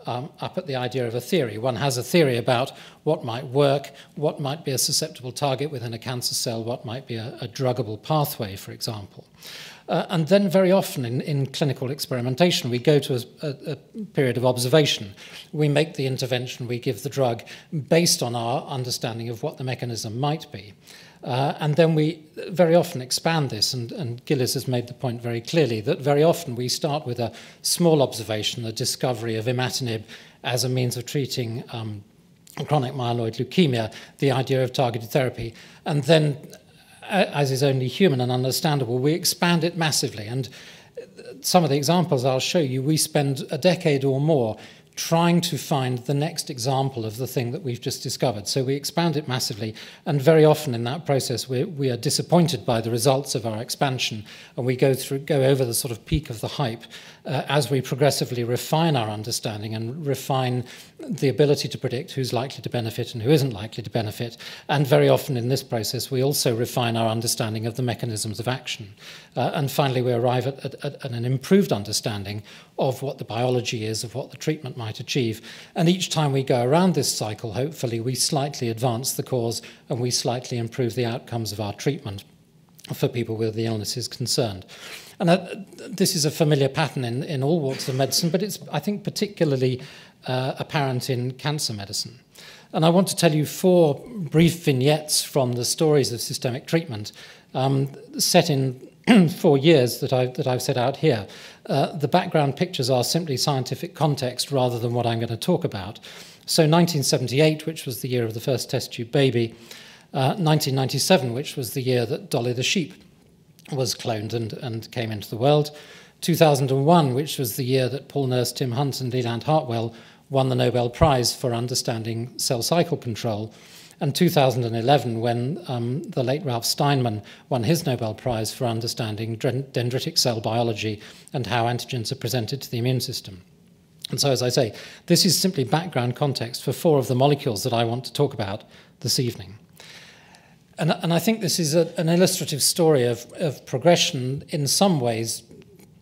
um, up at the idea of a theory. One has a theory about what might work, what might be a susceptible target within a cancer cell, what might be a, a druggable pathway, for example. Uh, and then very often in, in clinical experimentation, we go to a, a, a period of observation. We make the intervention, we give the drug based on our understanding of what the mechanism might be. Uh, and then we very often expand this, and, and, Gillies has made the point very clearly that very often we start with a small observation, the discovery of imatinib as a means of treating um, chronic myeloid leukemia, the idea of targeted therapy, and then as is only human and understandable, we expand it massively. And some of the examples I'll show you, we spend a decade or more trying to find the next example of the thing that we've just discovered. So we expand it massively, and very often in that process, we, we are disappointed by the results of our expansion, and we go through, go over the sort of peak of the hype uh, as we progressively refine our understanding and refine the ability to predict who's likely to benefit and who isn't likely to benefit. And very often in this process, we also refine our understanding of the mechanisms of action. Uh, and finally, we arrive at, at, at an improved understanding of what the biology is, of what the treatment might achieve. And each time we go around this cycle, hopefully, we slightly advance the cause and we slightly improve the outcomes of our treatment for people with the illnesses concerned. And this is a familiar pattern in, in all walks of medicine, but it's, I think, particularly uh, apparent in cancer medicine. And I want to tell you four brief vignettes from the stories of systemic treatment um, set in four years that I've, that I've set out here. Uh, the background pictures are simply scientific context rather than what I'm going to talk about. So 1978, which was the year of the first test tube baby, uh, 1997, which was the year that Dolly the sheep was cloned and, and came into the world. 2001, which was the year that Paul Nurse, Tim Hunt, and Leland Hartwell won the Nobel Prize for understanding cell cycle control. And 2011, when um, the late Ralph Steinman won his Nobel Prize for understanding dendritic cell biology and how antigens are presented to the immune system. And so, as I say, this is simply background context for four of the molecules that I want to talk about this evening. And, and I think this is a, an illustrative story of, of progression in some ways,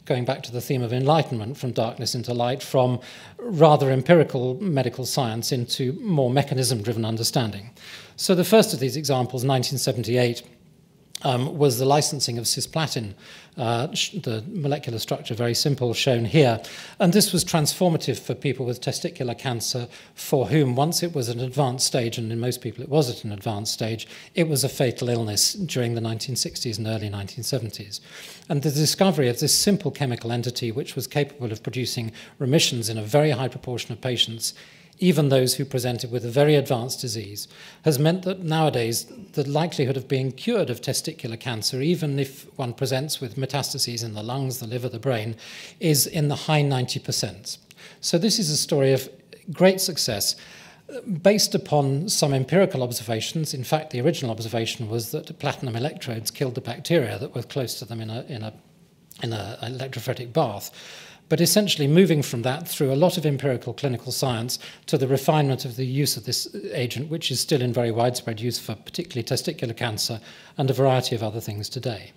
going back to the theme of enlightenment from darkness into light, from rather empirical medical science into more mechanism driven understanding. So the first of these examples, 1978, um, was the licensing of cisplatin, uh, the molecular structure, very simple, shown here. And this was transformative for people with testicular cancer, for whom, once it was an advanced stage, and in most people it was at an advanced stage, it was a fatal illness during the 1960s and early 1970s. And the discovery of this simple chemical entity, which was capable of producing remissions in a very high proportion of patients, even those who presented with a very advanced disease, has meant that nowadays the likelihood of being cured of testicular cancer, even if one presents with metastases in the lungs, the liver, the brain, is in the high 90%. So this is a story of great success based upon some empirical observations. In fact, the original observation was that platinum electrodes killed the bacteria that were close to them in a, in a, in an electrophoretic bath but essentially moving from that through a lot of empirical clinical science to the refinement of the use of this agent, which is still in very widespread use for particularly testicular cancer and a variety of other things today.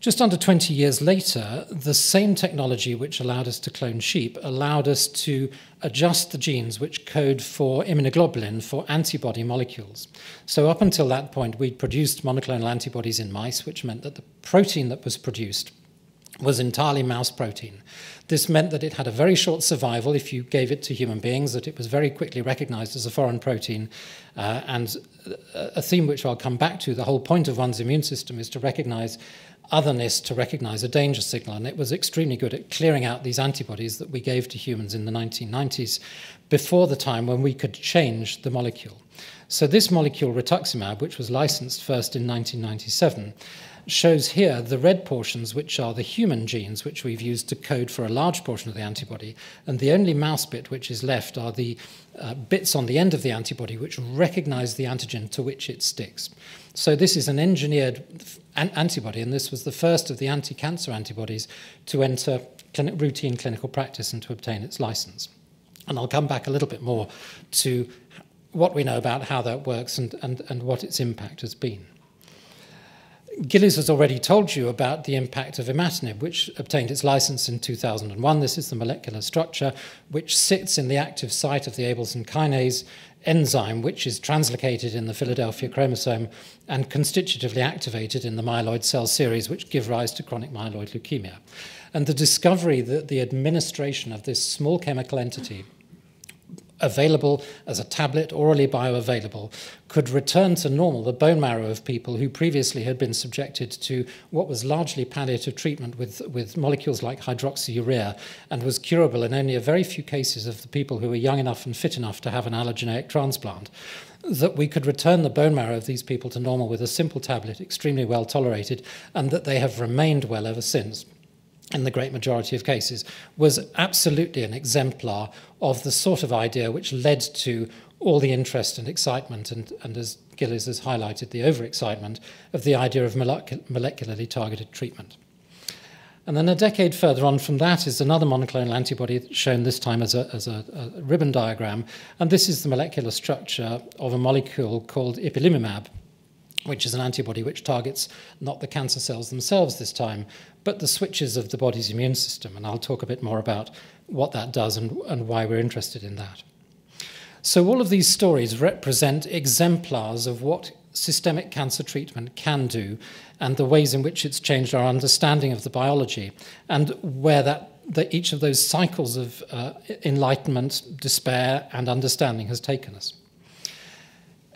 Just under 20 years later, the same technology which allowed us to clone sheep allowed us to adjust the genes which code for immunoglobulin for antibody molecules. So, up until that point, we'd produced monoclonal antibodies in mice, which meant that the protein that was produced was entirely mouse protein. This meant that it had a very short survival if you gave it to human beings, that it was very quickly recognized as a foreign protein. Uh, and a theme which I'll come back to the whole point of one's immune system is to recognize otherness, to recognize a danger signal. And it was extremely good at clearing out these antibodies that we gave to humans in the 1990s before the time when we could change the molecule. So, this molecule, rituximab, which was licensed first in 1997, shows here the red portions, which are the human genes, which we've used to code for a large portion of the antibody. And the only mouse bit which is left are the uh, bits on the end of the antibody which recognize the antigen to which it sticks. So this is an engineered an- antibody, and this was the first of the anti cancer antibodies to enter routine clinical practice and to obtain its license. And I'll come back a little bit more to what we know about how that works and, and, and what its impact has been. Gillies has already told you about the impact of imatinib, which obtained its license in 2001. This is the molecular structure which sits in the active site of the Abelson kinase enzyme, which is translocated in the Philadelphia chromosome and constitutively activated in the myeloid cell series, which give rise to chronic myeloid leukemia. And the discovery that the administration of this small chemical entity available as a tablet, orally bioavailable, could return to normal the bone marrow of people who previously had been subjected to what was largely palliative treatment with, with molecules like hydroxyurea and was curable in only a very few cases of the people who were young enough and fit enough to have an allogeneic transplant. That we could return the bone marrow of these people to normal with a simple tablet, extremely well tolerated, and that they have remained well ever since in the great majority of cases, was absolutely an exemplar of the sort of idea which led to all the interest and excitement, and, and as Gillies has highlighted, the overexcitement of the idea of molecularly targeted treatment. And then a decade further on from that is another monoclonal antibody shown this time as a, as a, a ribbon diagram. And this is the molecular structure of a molecule called ipilimumab, which is an antibody which targets not the cancer cells themselves this time, but the switches of the body's immune system. And I'll talk a bit more about what that does and, and why we're interested in that. So, all of these stories represent exemplars of what systemic cancer treatment can do and the ways in which it's changed our understanding of the biology and where that, that each of those cycles of uh, enlightenment, despair, and understanding has taken us.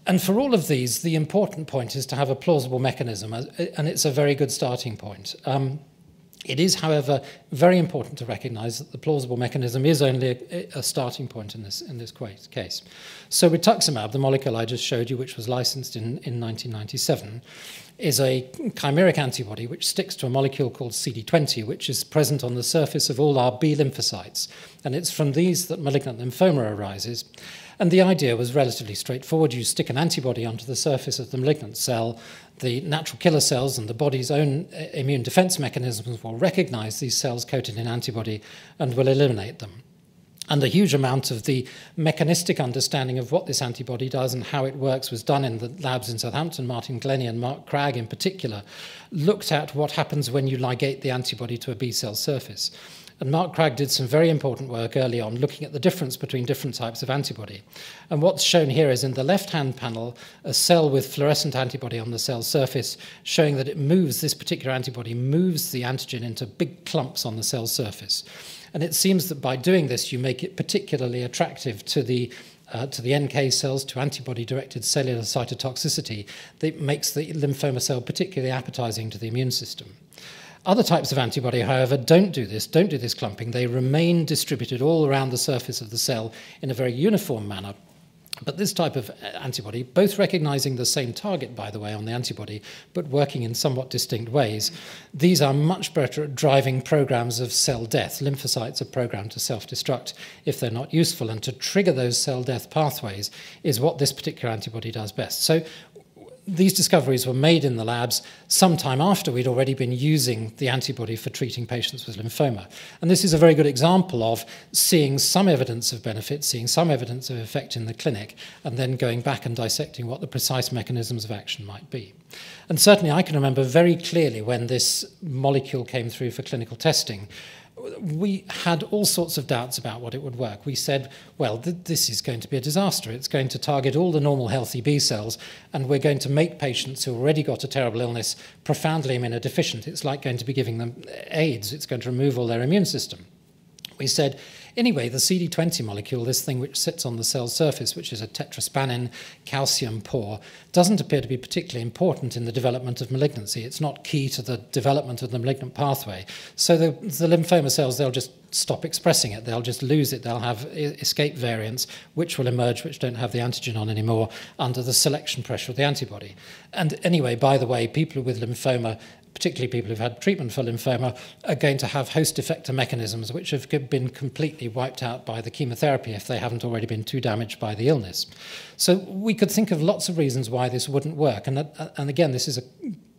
And for all of these, the important point is to have a plausible mechanism, uh, and it's a very good starting point. Um, It is, however, very important to recognise that the plausible mechanism is only a, a starting point in this, in this case. So rituximab, the molecule I just showed you, which was licensed in, in 1997, is a chimeric antibody which sticks to a molecule called CD20, which is present on the surface of all our B lymphocytes. And it's from these that malignant lymphoma arises. And the idea was relatively straightforward. You stick an antibody onto the surface of the malignant cell, the natural killer cells and the body's own uh, immune defense mechanisms will recognize these cells coated in antibody and will eliminate them. And a huge amount of the mechanistic understanding of what this antibody does and how it works was done in the labs in Southampton. Martin Glennie and Mark Cragg, in particular, looked at what happens when you ligate the antibody to a B cell surface. And Mark Cragg did some very important work early on looking at the difference between different types of antibody. And what's shown here is in the left hand panel, a cell with fluorescent antibody on the cell surface, showing that it moves, this particular antibody moves the antigen into big clumps on the cell surface. And it seems that by doing this, you make it particularly attractive to the uh, to the NK cells, to antibody directed cellular cytotoxicity, that makes the lymphoma cell particularly appetizing to the immune system. Other types of antibody, however, don't do this, don't do this clumping. They remain distributed all around the surface of the cell in a very uniform manner. But this type of uh, antibody, both recognizing the same target, by the way, on the antibody, but working in somewhat distinct ways, these are much better at driving programs of cell death. Lymphocytes are programmed to self destruct if they're not useful, and to trigger those cell death pathways is what this particular antibody does best. So these discoveries were made in the labs sometime after we'd already been using the antibody for treating patients with lymphoma. And this is a very good example of seeing some evidence of benefit, seeing some evidence of effect in the clinic, and then going back and dissecting what the precise mechanisms of action might be. And certainly I can remember very clearly when this molecule came through for clinical testing, we had all sorts of doubts about what it would work. We said, well, th this is going to be a disaster. It's going to target all the normal healthy B cells, and we're going to make patients who already got a terrible illness profoundly immunodeficient. It's like going to be giving them AIDS. It's going to remove all their immune system. We said, Anyway, the CD20 molecule, this thing which sits on the cell surface, which is a tetraspanin calcium pore, doesn't appear to be particularly important in the development of malignancy. It's not key to the development of the malignant pathway. So the, the lymphoma cells, they'll just stop expressing it. They'll just lose it. They'll have escape variants, which will emerge, which don't have the antigen on anymore under the selection pressure of the antibody. And anyway, by the way, people with lymphoma particularly people who've had treatment for lymphoma, are going to have host effector mechanisms which have been completely wiped out by the chemotherapy if they haven't already been too damaged by the illness. So we could think of lots of reasons why this wouldn't work. And, uh, and again, this is a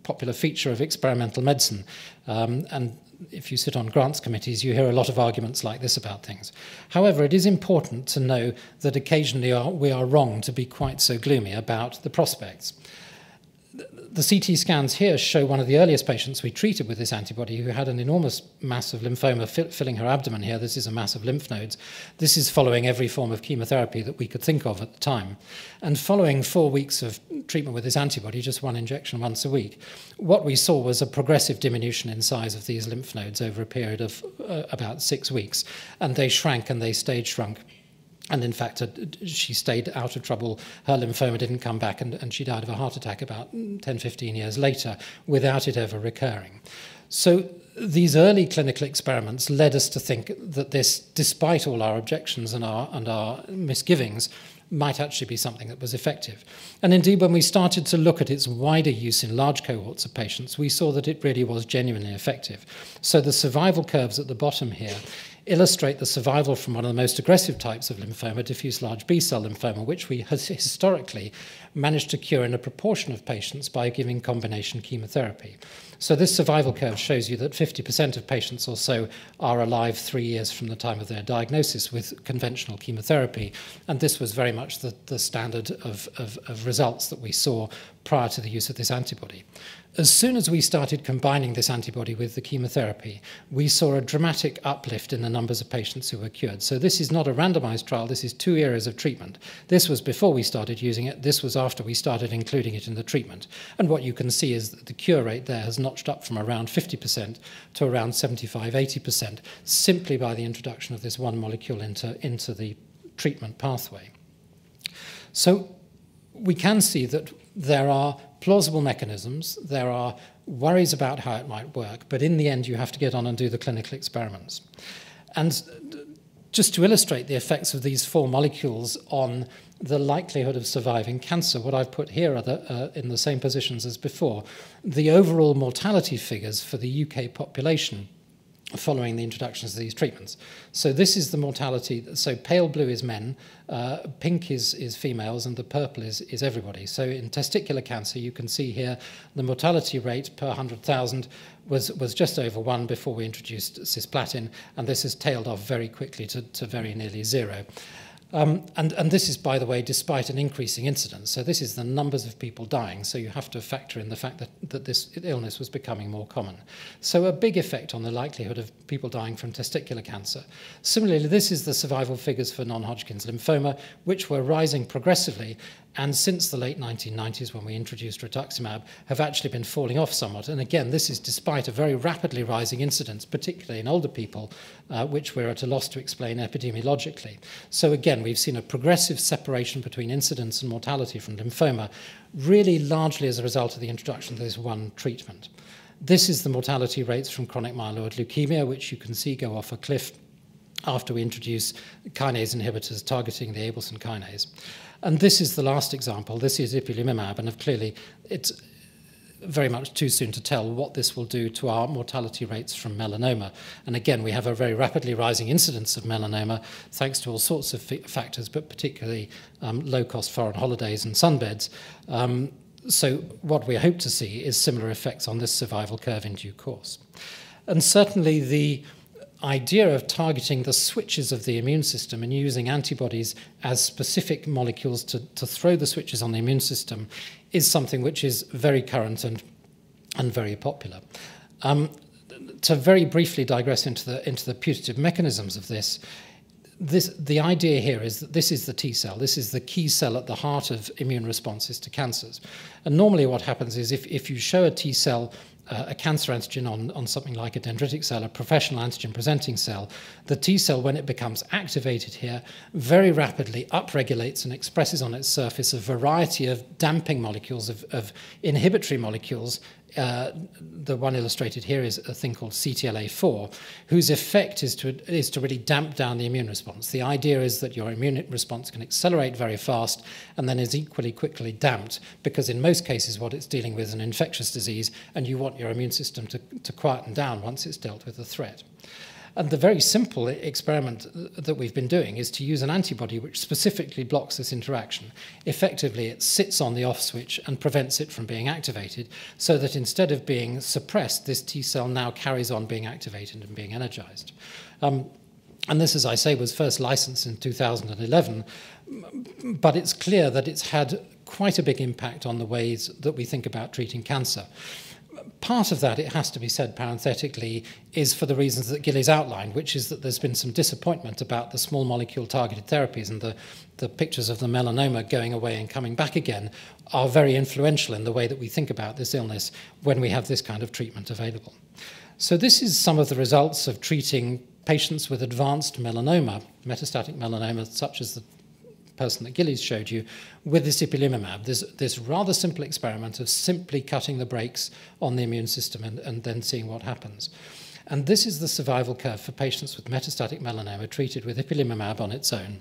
popular feature of experimental medicine. Um, and if you sit on grants committees, you hear a lot of arguments like this about things. However, it is important to know that occasionally we are wrong to be quite so gloomy about the prospects the CT scans here show one of the earliest patients we treated with this antibody who had an enormous mass of lymphoma filling her abdomen here. This is a mass of lymph nodes. This is following every form of chemotherapy that we could think of at the time. And following four weeks of treatment with this antibody, just one injection once a week, what we saw was a progressive diminution in size of these lymph nodes over a period of uh, about six weeks. And they shrank and they stayed shrunk and in fact, uh, she stayed out of trouble. Her lymphoma didn't come back, and, and she died of a heart attack about 10, 15 years later without it ever recurring. So these early clinical experiments led us to think that this, despite all our objections and our, and our misgivings, might actually be something that was effective. And indeed, when we started to look at its wider use in large cohorts of patients, we saw that it really was genuinely effective. So the survival curves at the bottom here illustrate the survival from one of the most aggressive types of lymphoma, diffuse large B-cell lymphoma, which we has historically managed to cure in a proportion of patients by giving combination chemotherapy. So this survival curve shows you that 50% of patients or so are alive three years from the time of their diagnosis with conventional chemotherapy. And this was very much the, the standard of, of, of results that we saw prior to the use of this antibody. As soon as we started combining this antibody with the chemotherapy, we saw a dramatic uplift in the numbers of patients who were cured. So this is not a randomized trial, this is two areas of treatment. This was before we started using it, this was after we started including it in the treatment. And what you can see is that the cure rate there has notched up from around 50% to around 75, 80% simply by the introduction of this one molecule into, into the treatment pathway. So we can see that there are plausible mechanisms, there are worries about how it might work, but in the end, you have to get on and do the clinical experiments. And just to illustrate the effects of these four molecules on the likelihood of surviving cancer, what I've put here are the, uh, in the same positions as before. The overall mortality figures for the UK population following the introductions of these treatments. So this is the mortality. So pale blue is men, uh, pink is, is females, and the purple is, is everybody. So in testicular cancer, you can see here the mortality rate per 100,000 was, was just over one before we introduced cisplatin, and this has tailed off very quickly to, to very nearly zero. Um, and, and this is, by the way, despite an increasing incidence. So this is the numbers of people dying. So you have to factor in the fact that, that this illness was becoming more common. So a big effect on the likelihood of people dying from testicular cancer. Similarly, this is the survival figures for non-Hodgkin's lymphoma, which were rising progressively and since the late 1990s, when we introduced rituximab, have actually been falling off somewhat. And again, this is despite a very rapidly rising incidence, particularly in older people, uh, which we're at a loss to explain epidemiologically. So again, we've seen a progressive separation between incidence and mortality from lymphoma, really largely as a result of the introduction of this one treatment. This is the mortality rates from chronic myeloid leukemia, which you can see go off a cliff after we introduce kinase inhibitors targeting the Abelson kinase. And this is the last example. This is ipilimumab, and clearly it's very much too soon to tell what this will do to our mortality rates from melanoma. And again, we have a very rapidly rising incidence of melanoma thanks to all sorts of factors, but particularly um, low-cost foreign holidays and sunbeds. Um, so what we hope to see is similar effects on this survival curve in due course. And certainly the idea of targeting the switches of the immune system and using antibodies as specific molecules to, to throw the switches on the immune system is something which is very current and, and very popular. Um, to very briefly digress into the, into the putative mechanisms of this, this, the idea here is that this is the T cell. This is the key cell at the heart of immune responses to cancers. And normally what happens is if, if you show a T cell uh, a cancer antigen on, on something like a dendritic cell, a professional antigen presenting cell, the T cell, when it becomes activated here, very rapidly upregulates and expresses on its surface a variety of damping molecules, of, of inhibitory molecules, uh, the one illustrated here is a thing called CTLA4, whose effect is to, is to really damp down the immune response. The idea is that your immune response can accelerate very fast and then is equally quickly damped, because in most cases, what it's dealing with is an infectious disease, and you want your immune system to, to quieten down once it's dealt with the threat. And the very simple e- experiment that we've been doing is to use an antibody which specifically blocks this interaction. Effectively, it sits on the off switch and prevents it from being activated, so that instead of being suppressed, this T cell now carries on being activated and being energized. Um, and this, as I say, was first licensed in 2011, but it's clear that it's had quite a big impact on the ways that we think about treating cancer. Part of that, it has to be said parenthetically, is for the reasons that Gillies outlined, which is that there's been some disappointment about the small molecule targeted therapies and the, the pictures of the melanoma going away and coming back again are very influential in the way that we think about this illness when we have this kind of treatment available. So this is some of the results of treating patients with advanced melanoma, metastatic melanoma, such as the person that Gillies showed you, with this ipilimumab, this, this rather simple experiment of simply cutting the brakes on the immune system and, and then seeing what happens. And this is the survival curve for patients with metastatic melanoma treated with ipilimumab on its own.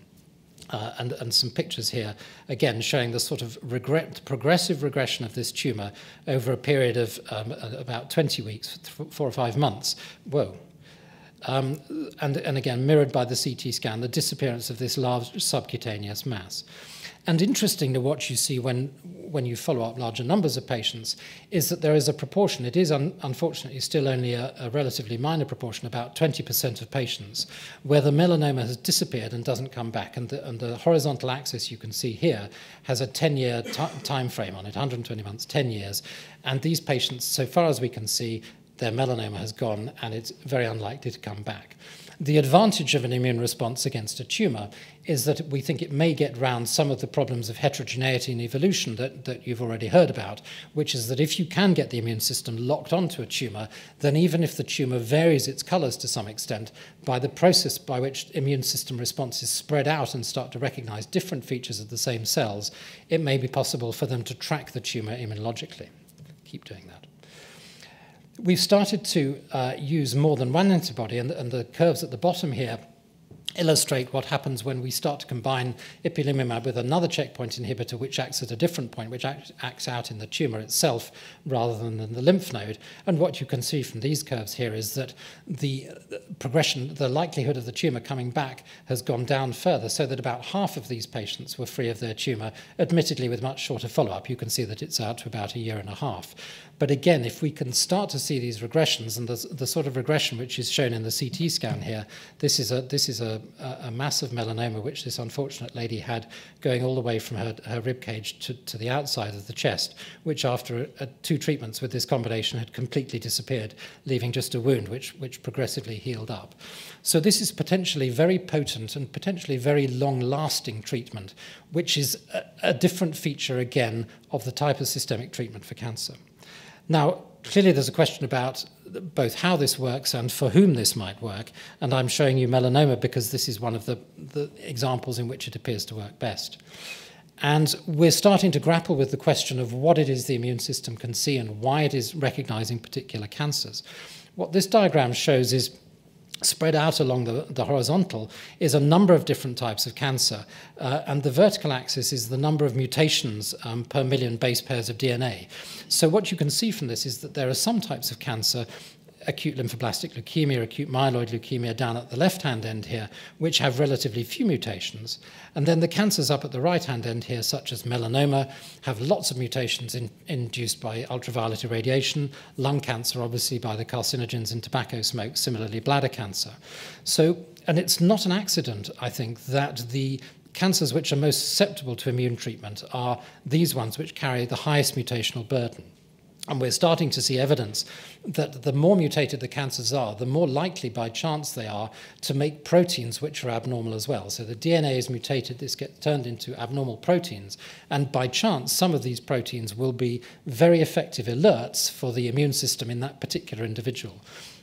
Uh, and, and, some pictures here, again, showing the sort of regret, progressive regression of this tumour over a period of um, about 20 weeks, four or five months. Whoa, um, and, and again mirrored by the CT scan, the disappearance of this large subcutaneous mass. And interestingly, what you see when, when you follow up larger numbers of patients is that there is a proportion, it is un unfortunately still only a, a relatively minor proportion, about 20% of patients, where the melanoma has disappeared and doesn't come back. And the, and the horizontal axis you can see here has a 10 year time frame on it 120 months, 10 years. And these patients, so far as we can see, their melanoma has gone and it's very unlikely to come back. The advantage of an immune response against a tumour is that we think it may get round some of the problems of heterogeneity and evolution that, that you've already heard about, which is that if you can get the immune system locked onto a tumour, then even if the tumour varies its colours to some extent, by the process by which immune system responses spread out and start to recognise different features of the same cells, it may be possible for them to track the tumour immunologically. Keep doing that we've started to uh, use more than one antibody, and, and the curves at the bottom here illustrate what happens when we start to combine ipilimumab with another checkpoint inhibitor which acts at a different point, which act, acts out in the tumor itself rather than in the lymph node. And what you can see from these curves here is that the progression, the likelihood of the tumor coming back has gone down further, so that about half of these patients were free of their tumor, admittedly with much shorter follow-up. You can see that it's out to about a year and a half. But again, if we can start to see these regressions and the, the sort of regression which is shown in the CT scan here, this is a, this is a, a massive melanoma which this unfortunate lady had going all the way from her, her rib cage to, to the outside of the chest, which after a, a, two treatments with this combination had completely disappeared, leaving just a wound which, which progressively healed up. So this is potentially very potent and potentially very long-lasting treatment, which is a, a different feature again of the type of systemic treatment for cancer. Now, clearly there's a question about both how this works and for whom this might work, and I'm showing you melanoma because this is one of the, the examples in which it appears to work best. And we're starting to grapple with the question of what it is the immune system can see and why it is recognizing particular cancers. What this diagram shows is spread out along the, the horizontal is a number of different types of cancer. Uh, and the vertical axis is the number of mutations um, per million base pairs of DNA. So what you can see from this is that there are some types of cancer acute lymphoblastic leukemia, acute myeloid leukemia down at the left-hand end here, which have relatively few mutations. And then the cancers up at the right-hand end here, such as melanoma, have lots of mutations in, induced by ultraviolet irradiation, lung cancer, obviously, by the carcinogens in tobacco smoke, similarly bladder cancer. So, and it's not an accident, I think, that the cancers which are most susceptible to immune treatment are these ones which carry the highest mutational burden. And we're starting to see evidence that the more mutated the cancers are, the more likely by chance they are to make proteins which are abnormal as well. So the DNA is mutated, this gets turned into abnormal proteins. And by chance, some of these proteins will be very effective alerts for the immune system in that particular individual.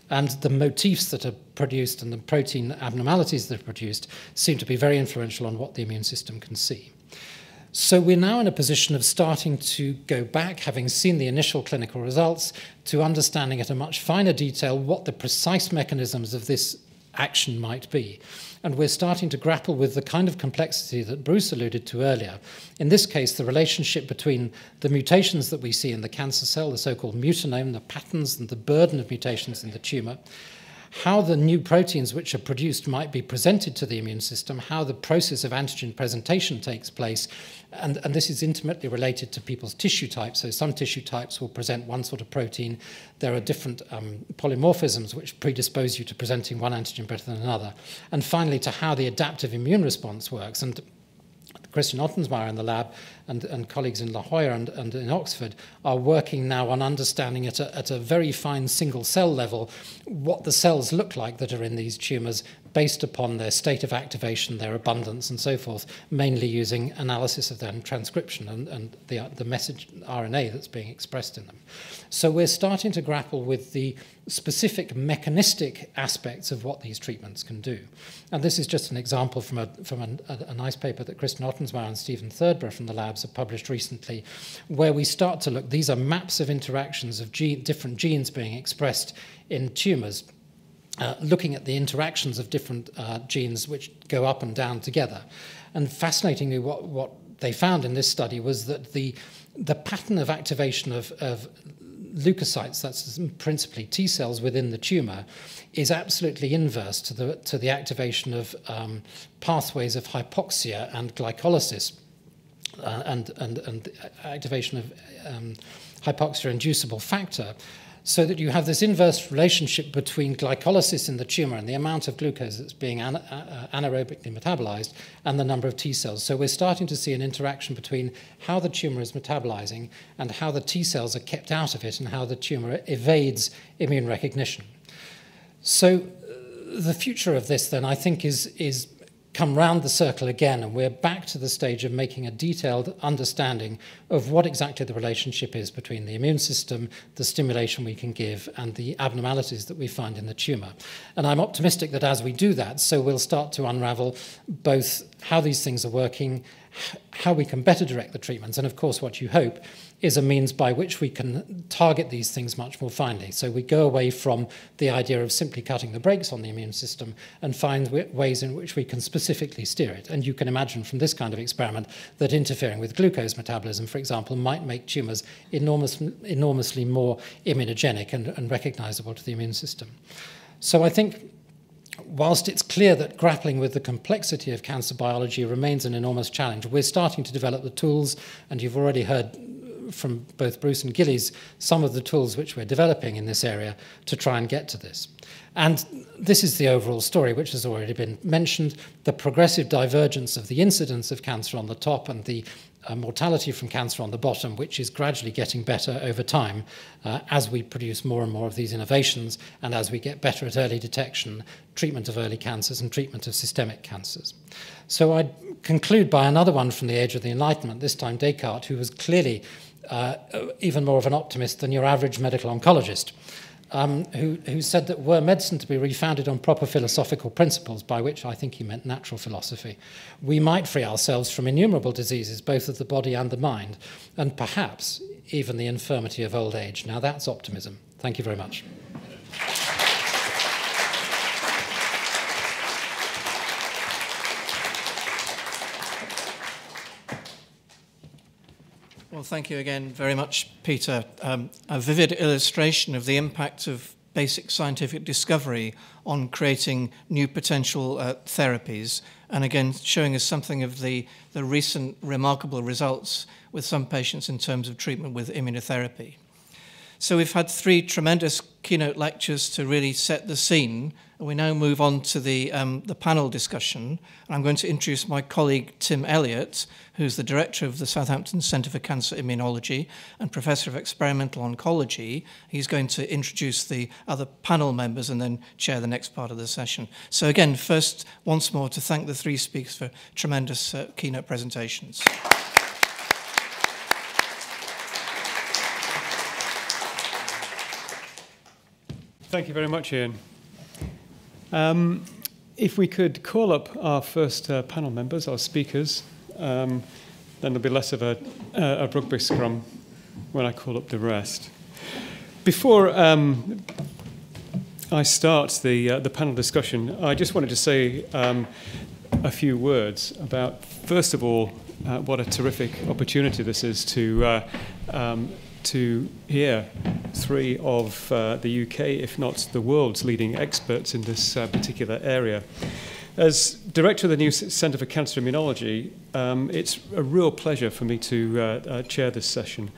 And the motifs that are produced and the protein abnormalities that are produced seem to be very influential on what the immune system can see. So we're now in a position of starting to go back, having seen the initial clinical results, to understanding at a much finer detail what the precise mechanisms of this action might be. And we're starting to grapple with the kind of complexity that Bruce alluded to earlier. In this case, the relationship between the mutations that we see in the cancer cell, the so-called mutanome, the patterns and the burden of mutations in the tumor, how the new proteins which are produced might be presented to the immune system, how the process of antigen presentation takes place, and, and this is intimately related to people's tissue types. So some tissue types will present one sort of protein. There are different um, polymorphisms which predispose you to presenting one antigen better than another. And finally, to how the adaptive immune response works. And Christian Ottensmeier in the lab and, and colleagues in La Jolla and, and in Oxford are working now on understanding at a, at a very fine single cell level what the cells look like that are in these tumours based upon their state of activation, their abundance, and so forth, mainly using analysis of their transcription and, and the, the message RNA that's being expressed in them. So we're starting to grapple with the specific mechanistic aspects of what these treatments can do. And this is just an example from a, from a, a, nice paper that Christian Ottensmeier and Stephen Thirdborough from the labs have published recently, where we start to look, these are maps of interactions of gene, different genes being expressed in tumours uh, looking at the interactions of different uh, genes which go up and down together. And fascinatingly, what, what they found in this study was that the, the pattern of activation of, of leukocytes, that's principally T cells within the tumor, is absolutely inverse to the, to the activation of um, pathways of hypoxia and glycolysis and, and, and activation of um, hypoxia inducible factor so that you have this inverse relationship between glycolysis in the tumor and the amount of glucose that's being ana anaerobically metabolized and the number of T cells. So we're starting to see an interaction between how the tumor is metabolizing and how the T cells are kept out of it and how the tumor evades immune recognition. So uh, the future of this then I think is, is come round the circle again and we're back to the stage of making a detailed understanding of what exactly the relationship is between the immune system, the stimulation we can give, and the abnormalities that we find in the tumour. And I'm optimistic that as we do that, so we'll start to unravel both how these things are working, how we can better direct the treatments, and of course what you hope is a means by which we can target these things much more finely. So we go away from the idea of simply cutting the brakes on the immune system and find ways in which we can specifically steer it. And you can imagine from this kind of experiment that interfering with glucose metabolism, for example, might make tumors enormous, enormously more immunogenic and, and recognizable to the immune system. So I think whilst it's clear that grappling with the complexity of cancer biology remains an enormous challenge, we're starting to develop the tools, and you've already heard from both Bruce and Gillies some of the tools which we're developing in this area to try and get to this. And this is the overall story, which has already been mentioned the progressive divergence of the incidence of cancer on the top and the uh, mortality from cancer on the bottom, which is gradually getting better over time uh, as we produce more and more of these innovations and as we get better at early detection, treatment of early cancers, and treatment of systemic cancers. So I'd conclude by another one from the age of the Enlightenment, this time Descartes, who was clearly uh, even more of an optimist than your average medical oncologist um, who, who said that were medicine to be refounded on proper philosophical principles, by which I think he meant natural philosophy, we might free ourselves from innumerable diseases, both of the body and the mind, and perhaps even the infirmity of old age. Now that's optimism. Thank you very much. Well, thank you again very much, Peter. Um, a vivid illustration of the impact of basic scientific discovery on creating new potential uh, therapies, and again showing us something of the, the recent remarkable results with some patients in terms of treatment with immunotherapy. So we've had three tremendous keynote lectures to really set the scene. And we now move on to the, um, the panel discussion. And I'm going to introduce my colleague Tim Elliott, who's the director of the Southampton Centre for Cancer Immunology and professor of experimental oncology. He's going to introduce the other panel members and then chair the next part of the session. So again, first, once more, to thank the three speakers for tremendous uh, keynote presentations. Thank you very much, Ian. Um, if we could call up our first uh, panel members, our speakers, um, then there'll be less of a, a rugby scrum when I call up the rest. Before um, I start the, uh, the panel discussion, I just wanted to say um, a few words about, first of all, uh, what a terrific opportunity this is to uh, um, to hear three of uh, the UK, if not the world's leading experts in this uh, particular area. As director of the new Centre for Cancer Immunology, um, it's a real pleasure for me to uh, uh chair this session,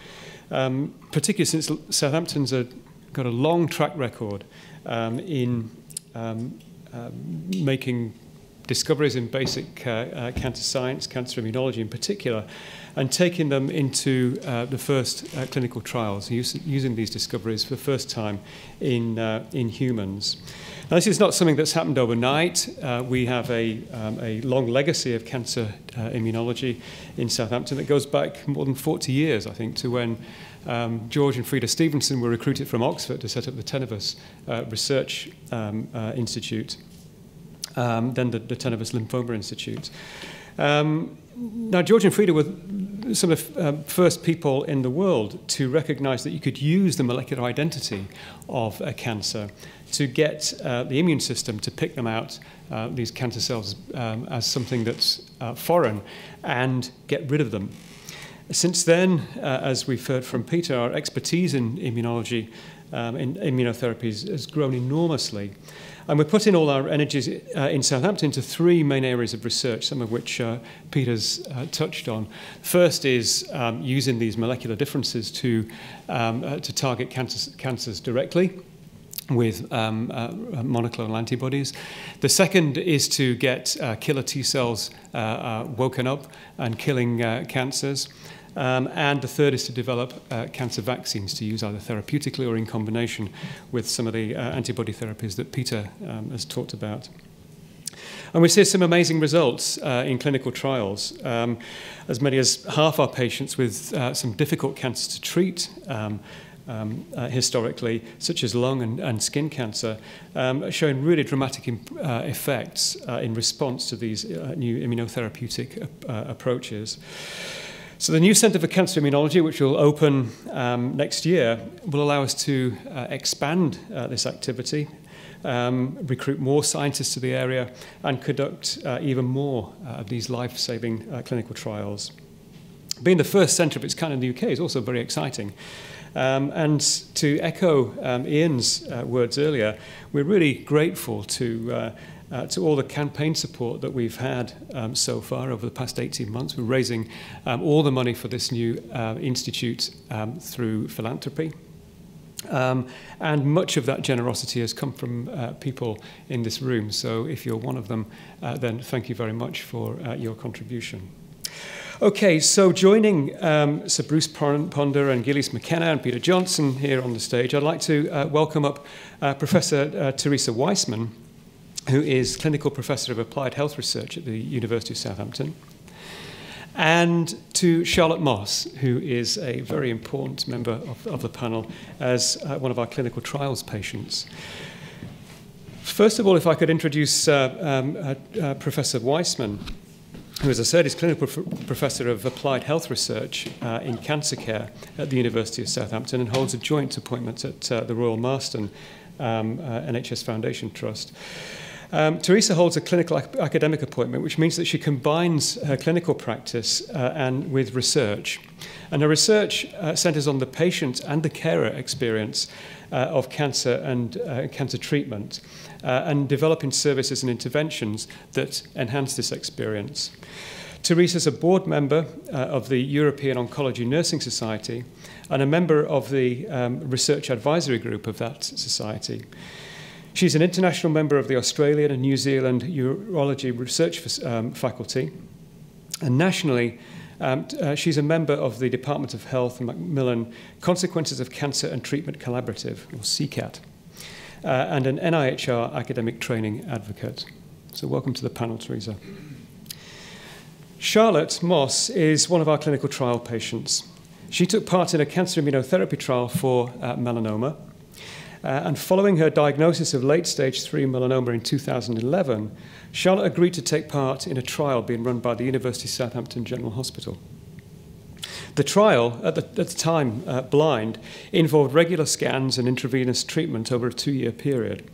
um, particularly since Southampton's a, got a long track record um, in um, um, making discoveries in basic uh, uh, cancer science, cancer immunology in particular, and taking them into uh, the first uh, clinical trials, use, using these discoveries for the first time in, uh, in humans. Now, this is not something that's happened overnight. Uh, we have a, um, a long legacy of cancer uh, immunology in Southampton that goes back more than 40 years, I think, to when um, George and Frida Stevenson were recruited from Oxford to set up the Tenevis uh, Research um, uh, Institute, um, then the, the Tenevis Lymphoma Institute. Um, now, George and Frieda were some of the um, first people in the world to recognize that you could use the molecular identity of a cancer to get uh, the immune system to pick them out, uh, these cancer cells, um, as something that's uh, foreign and get rid of them. Since then, uh, as we've heard from Peter, our expertise in immunology um, in immunotherapies has grown enormously. And we're putting all our energies uh, in Southampton into three main areas of research, some of which uh, Peter's uh, touched on. First is um, using these molecular differences to, um, uh, to target cancers, cancers directly with um, uh, monoclonal antibodies. The second is to get uh, killer T cells uh, uh, woken up and killing uh, cancers. Um, and the third is to develop uh, cancer vaccines to use either therapeutically or in combination with some of the uh, antibody therapies that Peter um, has talked about. And we see some amazing results uh, in clinical trials. Um, as many as half our patients with uh, some difficult cancers to treat um, um, uh, historically, such as lung and, and skin cancer, um, showing really dramatic imp uh, effects uh, in response to these uh, new immunotherapeutic uh, approaches. So the new Centre for Cancer Immunology, which will open um, next year, will allow us to uh, expand uh, this activity, um, recruit more scientists to the area, and conduct uh, even more uh, of these life-saving uh, clinical trials. Being the first centre of its kind in the UK is also very exciting. Um, and to echo um, Ian's uh, words earlier, we're really grateful to uh, to all the campaign support that we've had um, so far over the past 18 months. We're raising um, all the money for this new uh, institute um, through philanthropy. Um, and much of that generosity has come from uh, people in this room. So if you're one of them, uh, then thank you very much for uh, your contribution. Okay, so joining um, Sir Bruce Ponder and Gillies McKenna and Peter Johnson here on the stage, I'd like to uh, welcome up uh, Professor uh, Teresa Wiseman, who is Clinical Professor of Applied Health Research at the University of Southampton, and to Charlotte Moss, who is a very important member of, of the panel as uh, one of our clinical trials patients. First of all, if I could introduce uh, um, uh, uh Professor Wiseman, who, as I said, is clinical prof- professor of applied health research uh, in cancer care at the University of Southampton and holds a joint appointment at uh, the Royal Marsden um, NHS Foundation Trust. Um, Teresa holds a clinical ac academic appointment, which means that she combines her clinical practice uh, and with research. And her research uh, centers on the patient and the carer experience uh, of cancer and uh, cancer treatment uh, and developing services and interventions that enhance this experience. Teresa is a board member uh, of the European Oncology Nursing Society and a member of the um, research advisory group of that society. She's an international member of the Australian and New Zealand Urology Research um, Faculty. And nationally, um, uh, she's a member of the Department of Health Macmillan Consequences of Cancer and Treatment Collaborative, or CCAT, uh, and an NIHR academic training advocate. So, welcome to the panel, Teresa. Charlotte Moss is one of our clinical trial patients. She took part in a cancer immunotherapy trial for uh, melanoma uh, and following her diagnosis of late stage 3 melanoma in 2011, Charlotte agreed to take part in a trial being run by the University of Southampton General Hospital. The trial, at the, at the time uh, blind, involved regular scans and intravenous treatment over a two year period.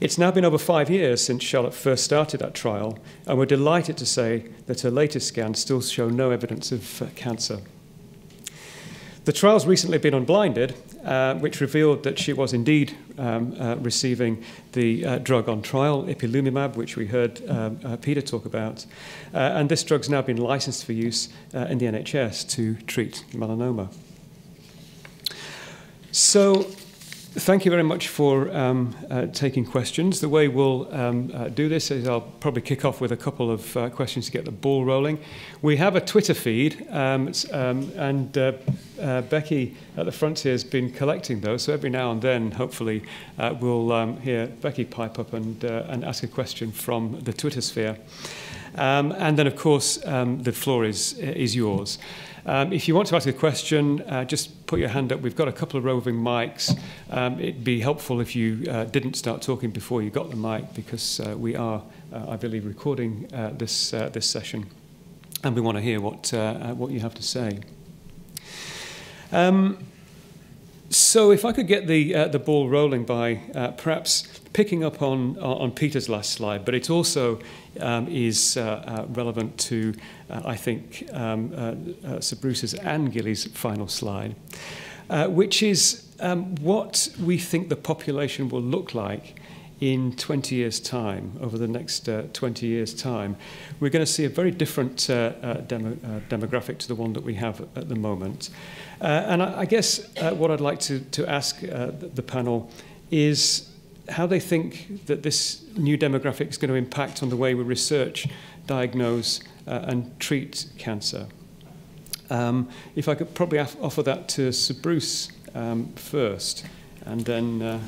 It's now been over five years since Charlotte first started that trial, and we're delighted to say that her latest scans still show no evidence of uh, cancer. The trial's recently been unblinded, uh, which revealed that she was indeed um, uh, receiving the uh, drug on trial, ipilimumab, which we heard um, uh, Peter talk about. Uh, and this drug's now been licensed for use uh, in the NHS to treat melanoma. So thank you very much for um, uh, taking questions. The way we'll um, uh, do this is I'll probably kick off with a couple of uh, questions to get the ball rolling. We have a Twitter feed, um, um, and uh, uh, Becky at the front here has been collecting those. So every now and then, hopefully, uh, we'll um, hear Becky pipe up and, and ask a question from the Twitter sphere. Um, and then, of course, um, the floor is, is yours. Um, if you want to ask a question, uh, just put your hand up. We've got a couple of roving mics. Um, it'd be helpful if you uh, didn't start talking before you got the mic because uh, we are, uh, I believe, recording uh, this, uh, this session and we want to hear what, what you have to say. Um, so if I could get the, uh, the ball rolling by uh, perhaps picking up on, on Peter's last slide, but it also um, is uh, uh relevant to, uh, I think, um, uh, Sir Bruce's and Gillies' final slide, which is um, what we think the population will look like in 20 years' time, over the next uh, 20 years' time, we're going to see a very different uh, uh, demo, uh, demographic to the one that we have at the moment. Uh, and I, I guess uh, what I'd like to, to ask uh, the, the panel is how they think that this new demographic is going to impact on the way we research, diagnose, uh, and treat cancer. Um, if I could probably offer that to Sir Bruce um, first, and then. Uh,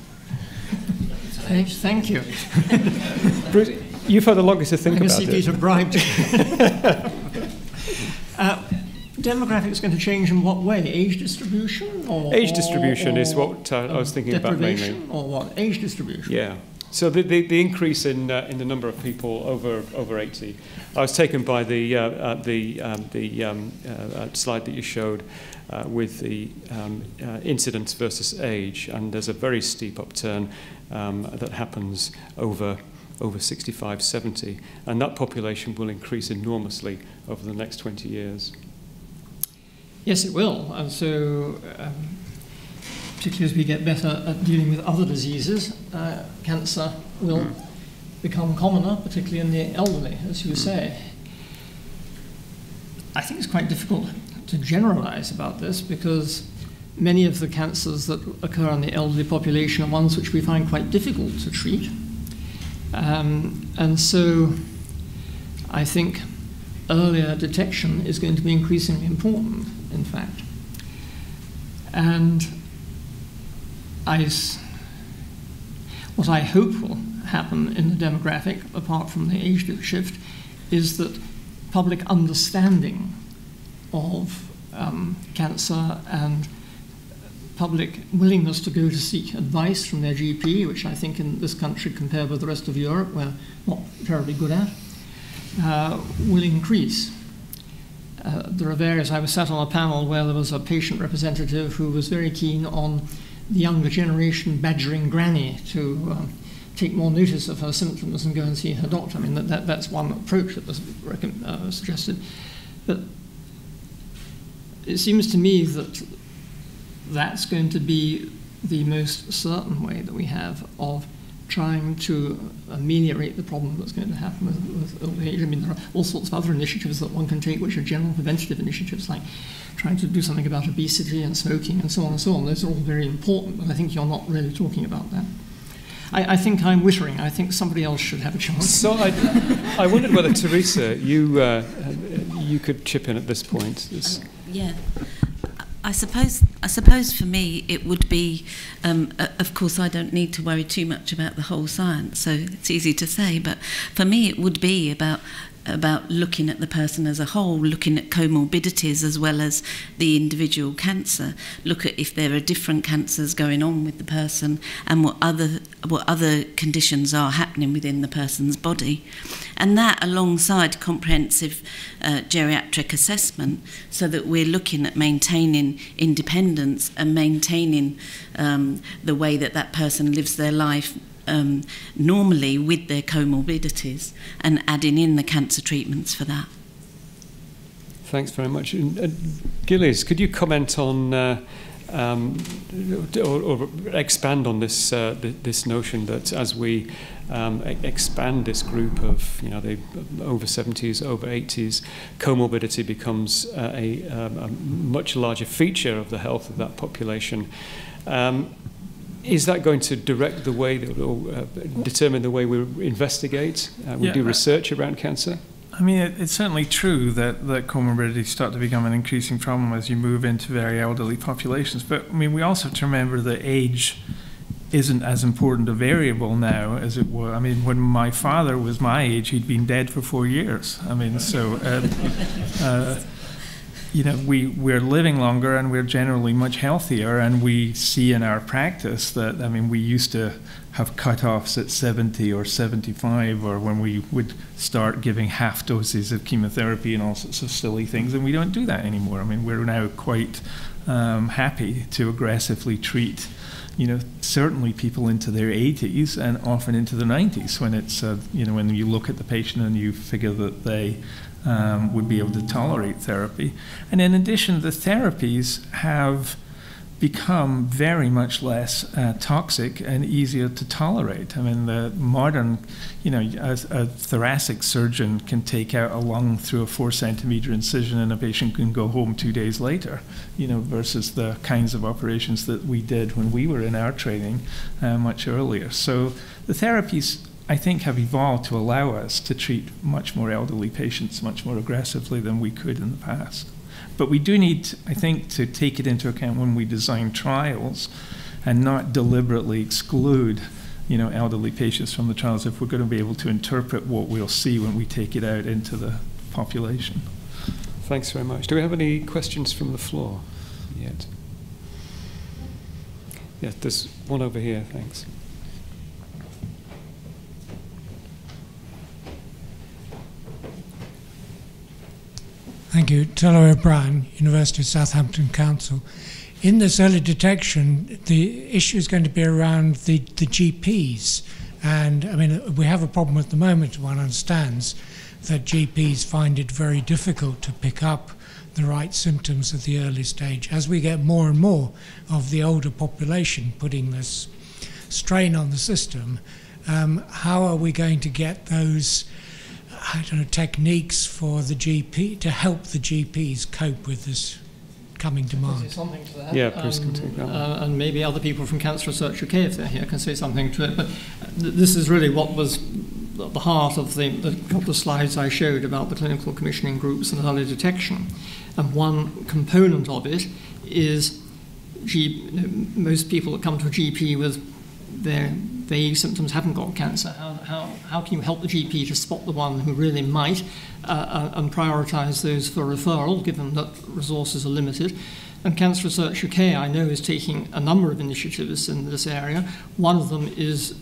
Thank you. Bruce, you've had the longest to think I about see it. Peter bribed. demographics going to change in what way? Age distribution? Or, Age distribution or, is what uh, I was thinking about mainly. Or what? Age distribution? Yeah. So the, the, the increase in, uh, in the number of people over, over 80, I was taken by the, uh, uh, the, um, the um, uh, uh, slide that you showed uh, with the um, uh, incidence versus age, and there's a very steep upturn um, that happens over over 65, 70, and that population will increase enormously over the next 20 years. Yes, it will. And so, um, particularly as we get better at dealing with other diseases, uh, cancer will mm. become commoner, particularly in the elderly, as you mm. say. I think it's quite difficult to generalize about this because many of the cancers that occur in the elderly population are ones which we find quite difficult to treat. Um, and so I think earlier detection is going to be increasingly important in fact. And I, what I hope will happen in the demographic, apart from the age shift, is that public understanding of um, cancer and public willingness to go to seek advice from their GP, which I think in this country, compared with the rest of Europe, we're not terribly good at, uh, will increase. Uh, there are various, I was sat on a panel where there was a patient representative who was very keen on the younger generation badgering granny to um, take more notice of her symptoms and go and see her doctor. I mean, that, that that's one approach that was uh, suggested. But it seems to me that that's going to be the most certain way that we have of trying to ameliorate the problem that's going to happen with, with old age. I mean, there are all sorts of other initiatives that one can take, which are general preventative initiatives, like trying to do something about obesity and smoking and so on and so on. Those are all very important, but I think you're not really talking about that. I, I think I'm wittering. I think somebody else should have a chance. So I, I wondered whether, Teresa, you, uh, you could chip in at this point. Um, yeah. I suppose I suppose for me it would be um, uh, of course I don't need to worry too much about the whole science so it's easy to say but for me it would be about about looking at the person as a whole, looking at comorbidities as well as the individual cancer, look at if there are different cancers going on with the person and what other what other conditions are happening within the person's body. And that alongside comprehensive uh, geriatric assessment so that we're looking at maintaining independence and maintaining um, the way that that person lives their life um, normally with their comorbidities and adding in the cancer treatments for that. Thanks very much. Uh, Gillies, could you comment on uh, um, or, or, expand on this uh, this notion that as we um, expand this group of you know the over 70s, over 80s, comorbidity becomes uh, a, um, a, much larger feature of the health of that population. Um, is that going to direct the way that will uh, determine the way we investigate? Uh, we Yeah, do research around cancer. I mean, it, it's certainly true that, that comorbidities start to become an increasing problem as you move into very elderly populations. But I mean, we also have to remember that age isn't as important a variable now as it was. I mean, when my father was my age, he'd been dead for four years. I mean, so, uh, uh, you know, we, we're living longer and we're generally much healthier. And we see in our practice that, I mean, we used to have cutoffs at 70 or 75, or when we would start giving half doses of chemotherapy and all sorts of silly things. And we don't do that anymore. I mean, we're now quite um, happy to aggressively treat you know, certainly people into their 80s and often into the 90s when it's, uh, you know, when you look at the patient and you figure that they um, would be able to tolerate therapy. And in addition, the therapies have become very much less uh, toxic and easier to tolerate. I mean, the modern, you know, a, a, thoracic surgeon can take out a lung through a four centimeter incision and a patient can go home two days later, you know, versus the kinds of operations that we did when we were in our training uh, much earlier. So the therapies I think have evolved to allow us to treat much more elderly patients much more aggressively than we could in the past. But we do need, I think, to take it into account when we design trials and not deliberately exclude you know, elderly patients from the trials if we're going to be able to interpret what we'll see when we take it out into the population. Thanks very much. Do we have any questions from the floor yet? Yeah, there's one over here, thanks. Thank you. Teller O'Brien, University of Southampton Council. In this early detection, the issue is going to be around the, the GPs. And I mean, we have a problem at the moment, one understands, that GPs find it very difficult to pick up the right symptoms at the early stage. As we get more and more of the older population putting this strain on the system, um, how are we going to get those? I don't know, techniques for the GP to help the GPs cope with this coming Can say demand. something to that. Yeah, Bruce can take that. Uh, and maybe other people from Cancer Research UK, if they're here, can say something to it. But th- this is really what was at the heart of the, the couple of slides I showed about the clinical commissioning groups and early detection. And one component of it is G, you know, most people that come to a GP with their vague symptoms haven't got cancer. How, how, how can you help the GP to spot the one who really might uh, uh, and prioritise those for referral, given that resources are limited? And Cancer Research UK, I know, is taking a number of initiatives in this area. One of them is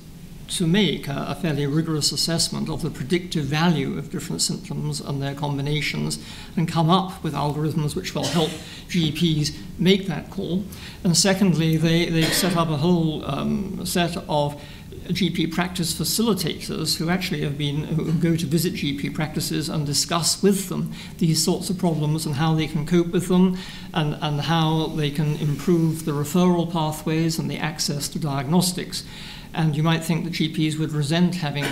to make a, a fairly rigorous assessment of the predictive value of different symptoms and their combinations and come up with algorithms which will help GPs make that call. And secondly, they, they've set up a whole um, set of GP practice facilitators who actually have been who go to visit GP practices and discuss with them these sorts of problems and how they can cope with them and, and how they can improve the referral pathways and the access to diagnostics. And you might think that GPs would resent having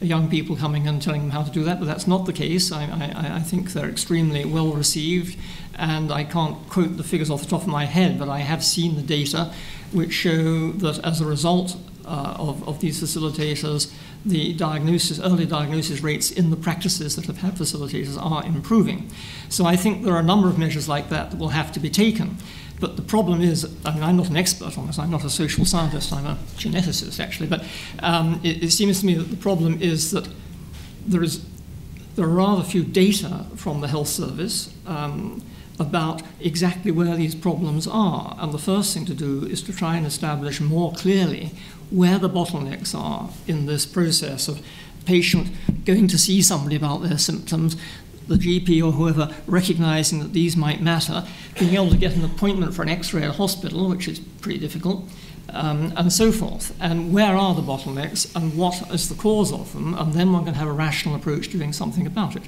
young people coming and telling them how to do that, but that's not the case. I, I, I think they're extremely well received, and I can't quote the figures off the top of my head, but I have seen the data which show that as a result uh, of, of these facilitators, the diagnosis, early diagnosis rates in the practices that have had facilitators are improving. So I think there are a number of measures like that that will have to be taken. But the problem is, I mean, I'm not an expert on this, I'm not a social scientist, I'm a geneticist actually, but um, it, it seems to me that the problem is that there is there are rather few data from the health service um, about exactly where these problems are. And the first thing to do is to try and establish more clearly where the bottlenecks are in this process of patient going to see somebody about their symptoms, the GP or whoever recognizing that these might matter, being able to get an appointment for an X-ray at a hospital, which is pretty difficult, um, and so forth. And where are the bottlenecks, and what is the cause of them? And then one can have a rational approach to doing something about it.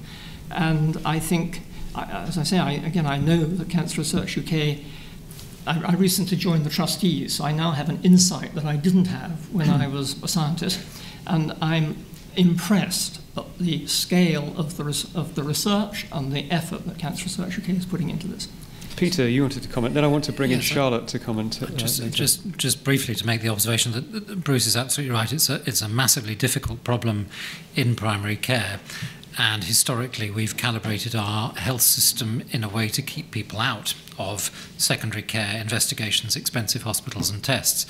And I think, as I say, I, again, I know that Cancer Research UK. I, I recently joined the trustees, so I now have an insight that I didn't have when I was a scientist, and I'm impressed at the scale of the, res- of the research and the effort that Cancer Research UK is putting into this. Peter, you wanted to comment. Then I want to bring in Yes, I- Charlotte to comment. uh, Just, later. just, just briefly to make the observation that that Bruce is absolutely right. It's a, it's a massively difficult problem in primary care. And historically, we've calibrated our health system in a way to keep people out of secondary care, investigations, expensive hospitals, and tests,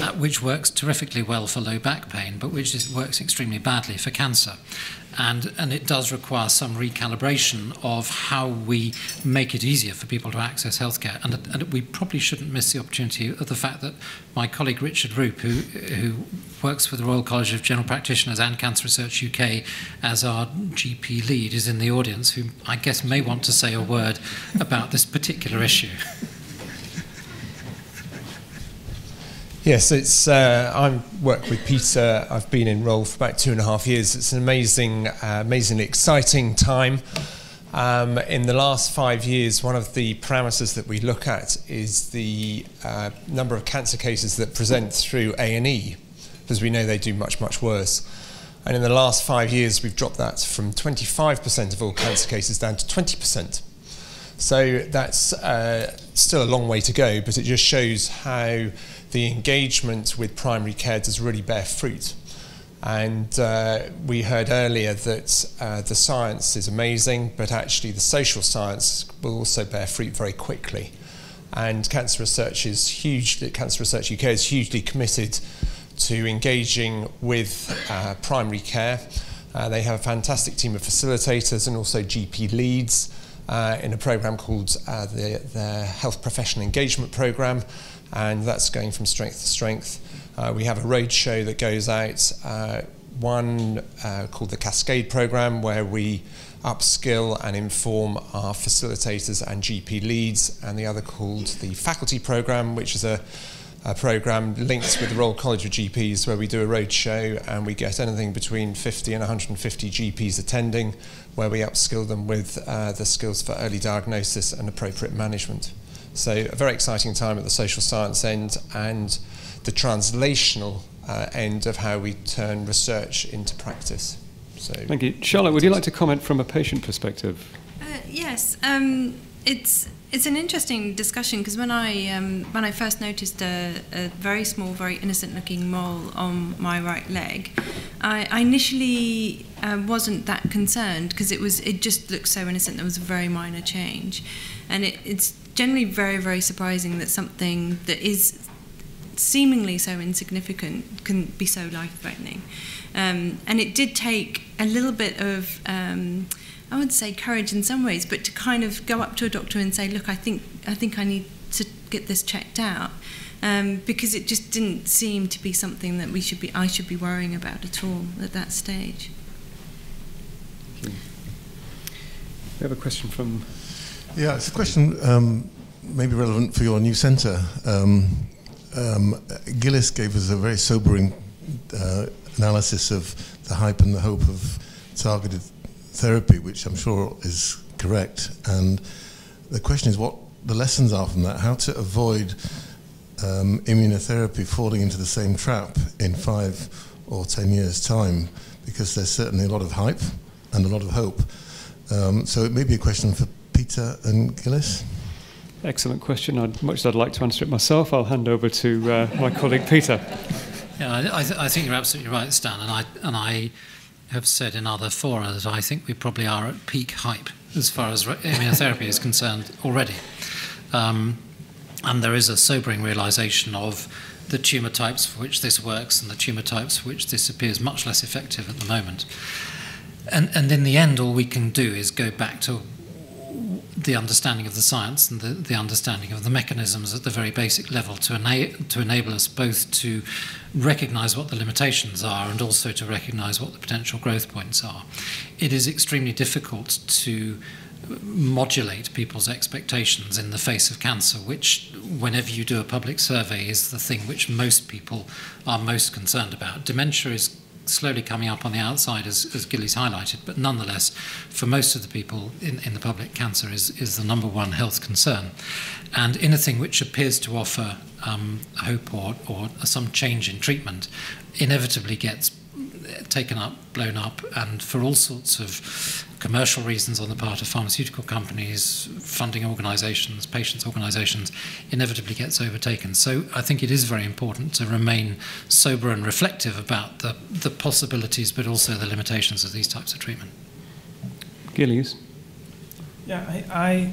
uh, which works terrifically well for low back pain, but which is, works extremely badly for cancer. And, and it does require some recalibration of how we make it easier for people to access healthcare. And, and we probably shouldn't miss the opportunity of the fact that my colleague Richard Roope, who, who works for the Royal College of General Practitioners and Cancer Research UK as our GP lead, is in the audience, who I guess may want to say a word about this particular issue. Yes, it's. Uh, I work with Peter. I've been in role for about two and a half years. It's an amazing, uh, amazingly exciting time. Um, in the last five years, one of the parameters that we look at is the uh, number of cancer cases that present through A and E, because we know they do much, much worse. And in the last five years, we've dropped that from 25% of all cancer cases down to 20%. So that's uh, still a long way to go, but it just shows how the engagement with primary care does really bear fruit. And uh, we heard earlier that uh, the science is amazing, but actually the social science will also bear fruit very quickly. And Cancer Research is hugely, Cancer Research UK is hugely committed to engaging with uh, primary care. Uh, they have a fantastic team of facilitators and also GP leads uh, in a program called uh, the, the Health Professional Engagement Program, and that's going from strength to strength. Uh, we have a road show that goes out, uh, one uh, called the Cascade Program, where we upskill and inform our facilitators and GP leads, and the other called the Faculty Program, which is a a program linked with the Royal College of GPs where we do a road show and we get anything between 50 and 150 GPs attending where we upskill them with uh, the skills for early diagnosis and appropriate management. So a very exciting time at the social science end and the translational uh, end of how we turn research into practice. So Thank you. Charlotte, would you like to comment from a patient perspective? Uh, yes, um, it's it's an interesting discussion because when I um, when I first noticed a, a very small, very innocent-looking mole on my right leg, I, I initially uh, wasn't that concerned because it was it just looked so innocent. There was a very minor change, and it, it's generally very very surprising that something that is seemingly so insignificant can be so life-threatening. Um, and it did take a little bit of um, I would say courage in some ways, but to kind of go up to a doctor and say, look, I think I think I need to get this checked out, um, because it just didn't seem to be something that we should be I should be worrying about at all at that stage. We have a question from. Yeah, it's a question um, maybe relevant for your new centre. Um, um, Gillies gave us a very sobering uh, analysis of the hype and the hope of targeted therapy, which I'm sure is correct. And the question is what the lessons are from that, how to avoid um, immunotherapy falling into the same trap in five or ten years' time, because there's certainly a lot of hype and a lot of hope. Um, so it may be a question for Peter and Gillies. Excellent question. I'd, much as I'd like to answer it myself, I'll hand over to uh, my colleague Peter. Yeah, I, I, th- I think you're absolutely right, Stan, and I and I have said in other fora that I think we probably are at peak hype as far as immunotherapy is concerned already. Um, and there is a sobering realization of the tumour types for which this works and the tumour types for which this appears much less effective at the moment. And, and in the end, all we can do is go back to the understanding of the science and the, the understanding of the mechanisms at the very basic level to, ena- to enable us both to recognize what the limitations are and also to recognize what the potential growth points are. It is extremely difficult to modulate people's expectations in the face of cancer, which, whenever you do a public survey, is the thing which most people are most concerned about. Dementia is slowly coming up on the outside, as, as Gillies highlighted, but nonetheless, for most of the people in, in the public, cancer is, is the number one health concern. And anything which appears to offer um, hope or, or some change in treatment inevitably gets taken up, blown up, and for all sorts of commercial reasons on the part of pharmaceutical companies, funding organizations, patients' organizations, inevitably gets overtaken. So I think it is very important to remain sober and reflective about the, the possibilities but also the limitations of these types of treatment. Gillies? Yeah, I, I,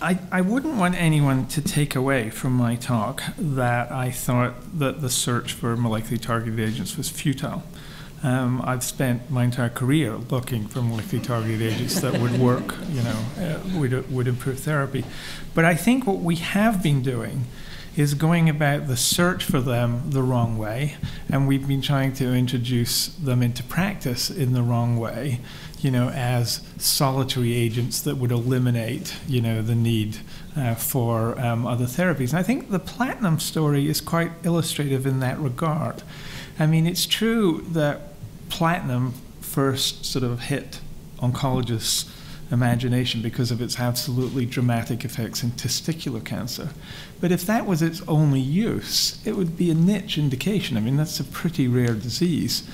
I, I wouldn't want anyone to take away from my talk that I thought that the search for molecularly targeted agents was futile. Um, I've spent my entire career looking for molecularly targeted agents that would work, you know, uh, would, would improve therapy. But I think what we have been doing is going about the search for them the wrong way, and we've been trying to introduce them into practice in the wrong way, you know, as solitary agents that would eliminate, you know, the need uh, for um, other therapies. And I think the platinum story is quite illustrative in that regard. I mean, it's true that platinum first sort of hit oncologists' imagination because of its absolutely dramatic effects in testicular cancer. But if that was its only use, it would be a niche indication. I mean, that's a pretty rare disease.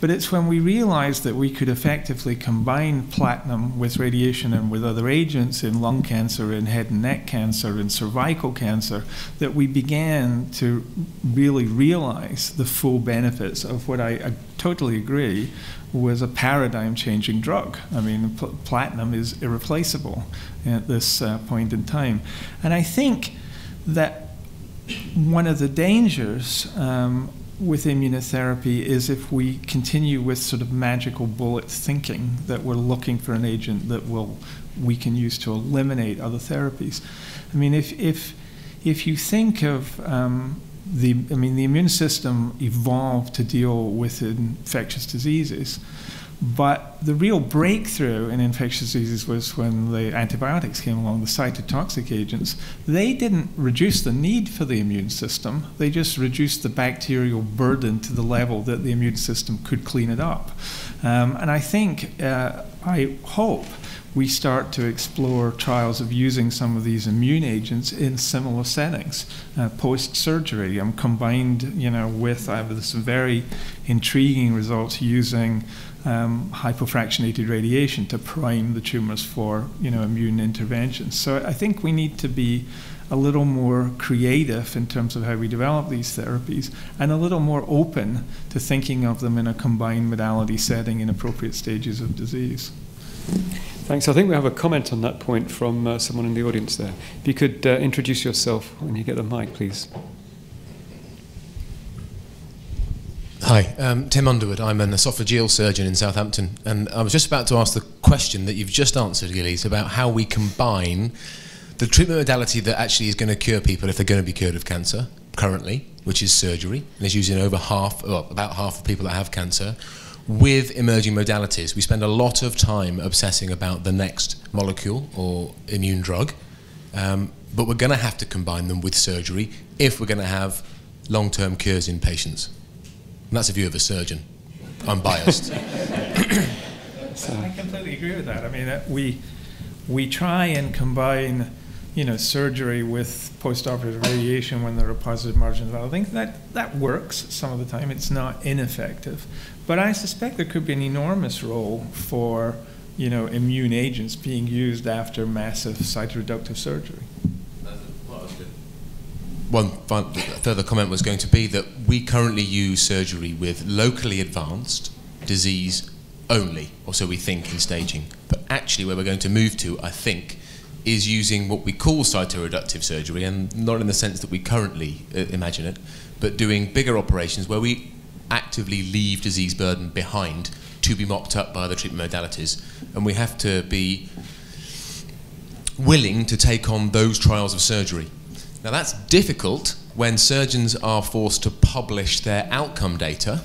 But it's when we realized that we could effectively combine platinum with radiation and with other agents in lung cancer, in head and neck cancer, in cervical cancer, that we began to really realize the full benefits of what I, I totally agree was a paradigm changing drug. I mean, pl- platinum is irreplaceable at this uh, point in time. And I think that one of the dangers um, with immunotherapy is if we continue with sort of magical bullet thinking that we're looking for an agent that will we can use to eliminate other therapies. I mean, if if if you think of um, the, I mean, the immune system evolved to deal with infectious diseases. But the real breakthrough in infectious diseases was when the antibiotics came along, the cytotoxic agents. They didn't reduce the need for the immune system, they just reduced the bacterial burden to the level that the immune system could clean it up. Um, and I think, uh, I hope, we start to explore trials of using some of these immune agents in similar settings, uh, post-surgery, um, combined, you know, with have some very intriguing results using um, hypofractionated radiation to prime the tumors for you know immune interventions. So I think we need to be a little more creative in terms of how we develop these therapies and a little more open to thinking of them in a combined modality setting in appropriate stages of disease. Thanks. I think we have a comment on that point from uh, someone in the audience there. If you could uh, introduce yourself when you get the mic, please. Hi, um, Tim Underwood. I'm an esophageal surgeon in Southampton, and I was just about to ask the question that you've just answered, Gillies, about how we combine the treatment modality that actually is going to cure people if they're going to be cured of cancer currently, which is surgery, and is used in over half, well, about half of people that have cancer, with emerging modalities. We spend a lot of time obsessing about the next molecule or immune drug, um, but we're going to have to combine them with surgery if we're going to have long-term cures in patients. And that's a view of a surgeon. I'm biased. I completely agree with that. I mean, uh, we we try and combine, you know, surgery with postoperative radiation when there are positive margins of I think that that works some of the time. It's not ineffective, but I suspect there could be an enormous role for, you know, immune agents being used after massive cytoreductive surgery one further comment was going to be that we currently use surgery with locally advanced disease only, or so we think in staging. But actually, where we're going to move to, I think, is using what we call cytoreductive surgery, and not in the sense that we currently uh, imagine it, but doing bigger operations where we actively leave disease burden behind to be mopped up by the treatment modalities. And we have to be willing to take on those trials of surgery now that's difficult when surgeons are forced to publish their outcome data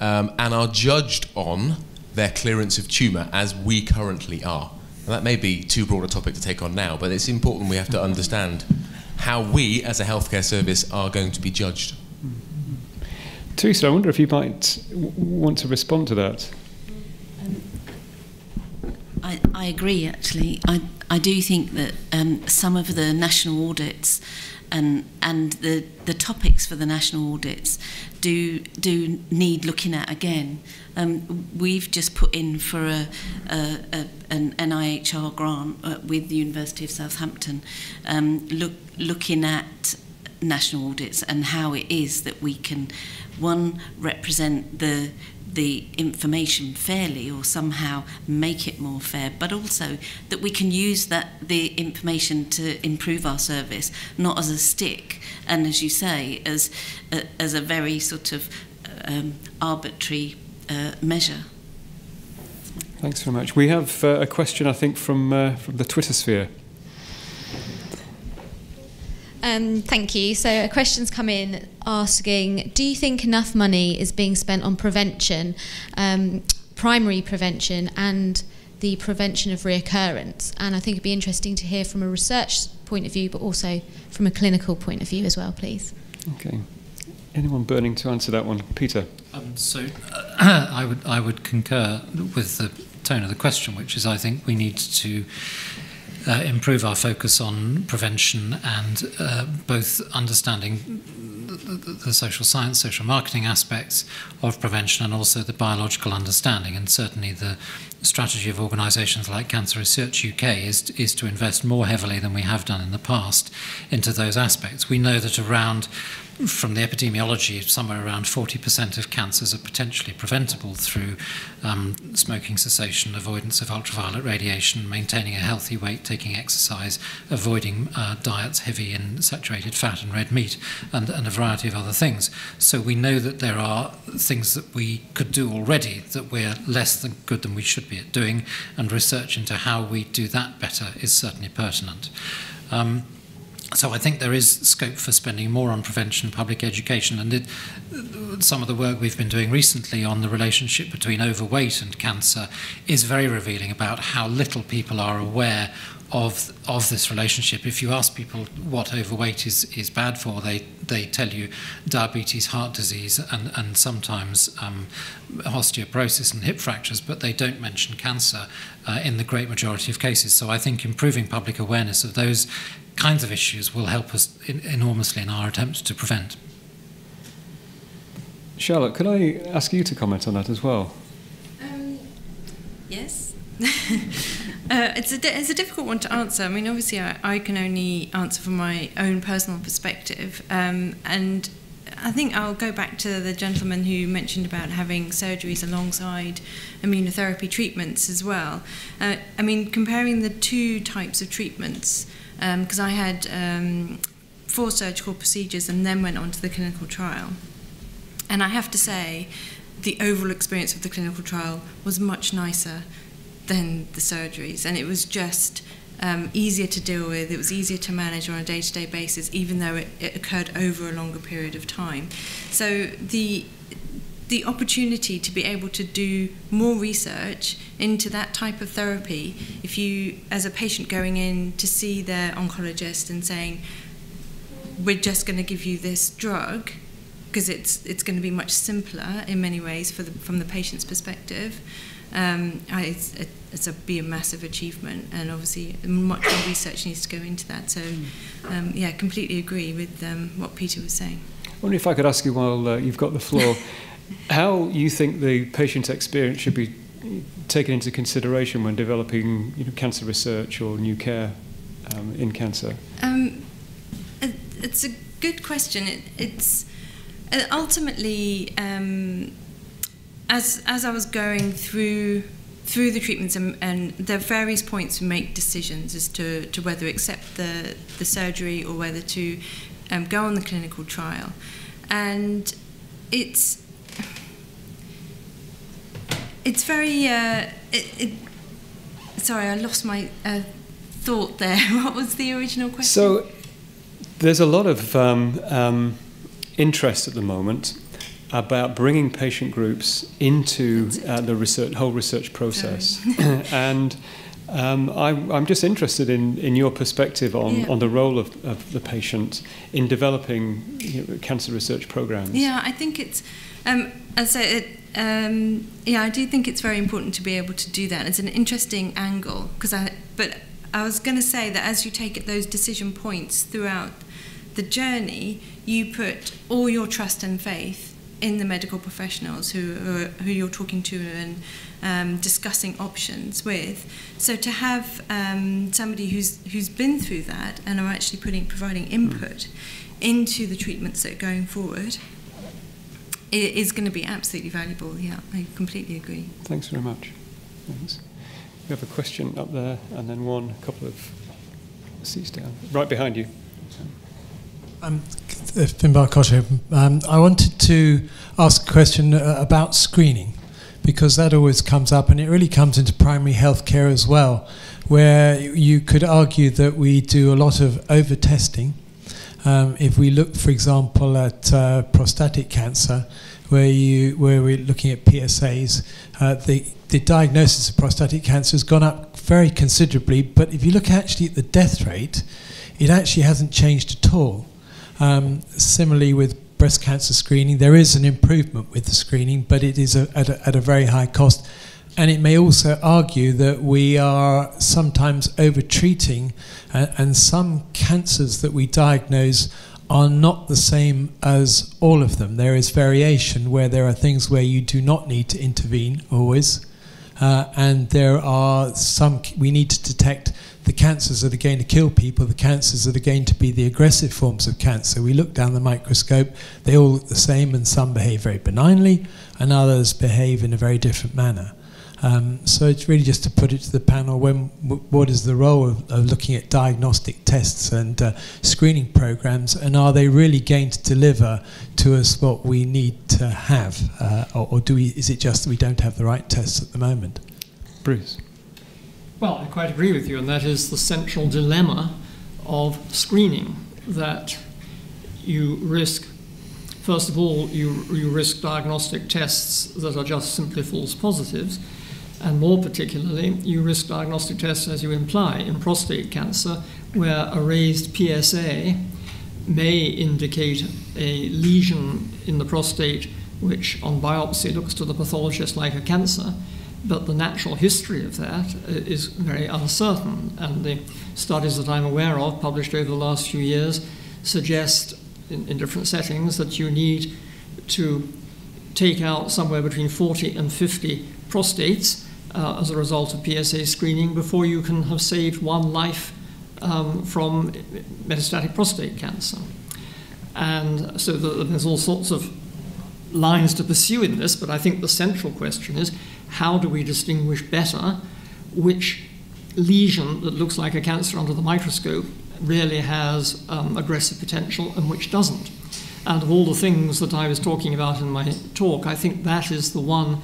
um, and are judged on their clearance of tumour as we currently are. Now, that may be too broad a topic to take on now, but it's important we have to understand how we as a healthcare service are going to be judged. Teresa, I wonder if you might want to respond to that. I, I agree, actually. I, I do think that um, some of the national audits and, and the, the topics for the national audits do, do need looking at again. Um, we've just put in for a, a, a, an NIHR grant uh, with the University of Southampton um, look, looking at national audits and how it is that we can, one, represent the the information fairly or somehow make it more fair, but also that we can use that the information to improve our service, not as a stick and as you say, as a, as a very sort of um, arbitrary uh, measure. Thanks very much. We have uh, a question, I think, from uh, from the Twitter sphere. Um, thank you. So a question's come in asking, do you think enough money is being spent on prevention, um, primary prevention, and the prevention of reoccurrence? And I think it'd be interesting to hear from a research point of view, but also from a clinical point of view as well, please. Okay. Anyone burning to answer that one? Peter. Um, so uh, I would I would concur with the tone of the question, which is I think we need to uh, improve our focus on prevention and uh, both understanding the, the, social science, social marketing aspects of prevention and also the biological understanding. And certainly the strategy of organisations like Cancer Research UK is, is to invest more heavily than we have done in the past into those aspects. We know that around from the epidemiology, somewhere around 40% of cancers are potentially preventable through um, smoking cessation, avoidance of ultraviolet radiation, maintaining a healthy weight, taking exercise, avoiding uh, diets heavy in saturated fat and red meat, and, and a variety of other things. So we know that there are things that we could do already that we're less than good than we should be at doing, and research into how we do that better is certainly pertinent. Um, so I think there is scope for spending more on prevention, public education, and it, some of the work we've been doing recently on the relationship between overweight and cancer is very revealing about how little people are aware of of this relationship. If you ask people what overweight is, is bad for, they they tell you diabetes, heart disease, and and sometimes um, osteoporosis and hip fractures, but they don't mention cancer uh, in the great majority of cases. So I think improving public awareness of those kinds of issues will help us in, enormously in our attempts to prevent. Charlotte, could I ask you to comment on that as well? Um, yes. uh, it's, a, it's a difficult one to answer. I mean, obviously, I, I can only answer from my own personal perspective. Um, and I think I'll go back to the gentleman who mentioned about having surgeries alongside immunotherapy treatments as well. Uh, I mean, comparing the two types of treatments, because um, I had um, four surgical procedures and then went on to the clinical trial. And I have to say, the overall experience of the clinical trial was much nicer than the surgeries, and it was just um, easier to deal with, it was easier to manage on a day to day basis, even though it, it occurred over a longer period of time. So the the opportunity to be able to do more research into that type of therapy if you as a patient going in to see their oncologist and saying we're just going to give you this drug because it's it's going to be much simpler in many ways for the, from the patient's perspective. Um, it's, it's a be a massive achievement and obviously much more research needs to go into that. So um, yeah completely agree with um, what Peter was saying. I wonder if I could ask you while uh, you've got the floor. how you think the patient experience should be taken into consideration when developing you know, cancer research or new care um, in cancer? Um, it's a good question. It, it's uh, ultimately um, as as I was going through through the treatments and, and there are various points to make decisions as to, to whether accept the, the surgery or whether to um, go on the clinical trial. And it's it's very uh, it, it, sorry I lost my uh, thought there. what was the original question? So there's a lot of um, um, interest at the moment about bringing patient groups into uh, the research, whole research process. and um, I, am just interested in, in your perspective on, yeah. on the role of, of the patient in developing you know, cancer research programs. Yeah, I think it's, um, as I it, um, yeah, I do think it's very important to be able to do that. It's an interesting angle because I, but I was going to say that as you take those decision points throughout the journey, you put all your trust and faith in the medical professionals who, who you're talking to and um, discussing options with. So to have um, somebody who's who's been through that and are actually putting providing input into the treatments that are going forward is going to be absolutely valuable. Yeah, I completely agree. Thanks very much. Thanks. We have a question up there, and then one, a couple of seats down, right behind you. Um, Finbar Kotter. Um, I wanted to ask a question uh, about screening because that always comes up and it really comes into primary health care as well, where you could argue that we do a lot of over testing. Um, if we look, for example, at uh, prostatic cancer, where you where we're looking at PSAs, uh, the the diagnosis of prostatic cancer has gone up very considerably. But if you look actually at the death rate, it actually hasn't changed at all. Um, similarly with breast cancer screening, there is an improvement with the screening, but it is a, at, a, at a very high cost. And it may also argue that we are sometimes over treating, uh, and some cancers that we diagnose are not the same as all of them. There is variation where there are things where you do not need to intervene always, uh, and there are some we need to detect the cancers that are going to kill people, the cancers that are going to be the aggressive forms of cancer. We look down the microscope, they all look the same, and some behave very benignly, and others behave in a very different manner. Um, so it's really just to put it to the panel when what is the role of, of looking at diagnostic tests and uh, screening programs and are they really going to deliver to us what we need to have uh, or, or do we is it just that we don't have the right tests at the moment Bruce well, I quite agree with you, and that is the central dilemma of screening that you risk. First of all, you, you risk diagnostic tests that are just simply false positives, and more particularly, you risk diagnostic tests, as you imply, in prostate cancer, where a raised PSA may indicate a lesion in the prostate, which on biopsy looks to the pathologist like a cancer but the natural history of that is very uncertain. And the studies that I'm aware of, published over the last few years, suggest in, in different settings that you need to take out somewhere between 40 and 50 prostates uh, as a result of PSA screening before you can have saved one life um, from metastatic prostate cancer. And so there's all sorts of lines to pursue in this, but I think the central question is how do we distinguish better which lesion that looks like a cancer under the microscope really has um, aggressive potential and which doesn't? And of all the things that I was talking about in my talk, I think that is the one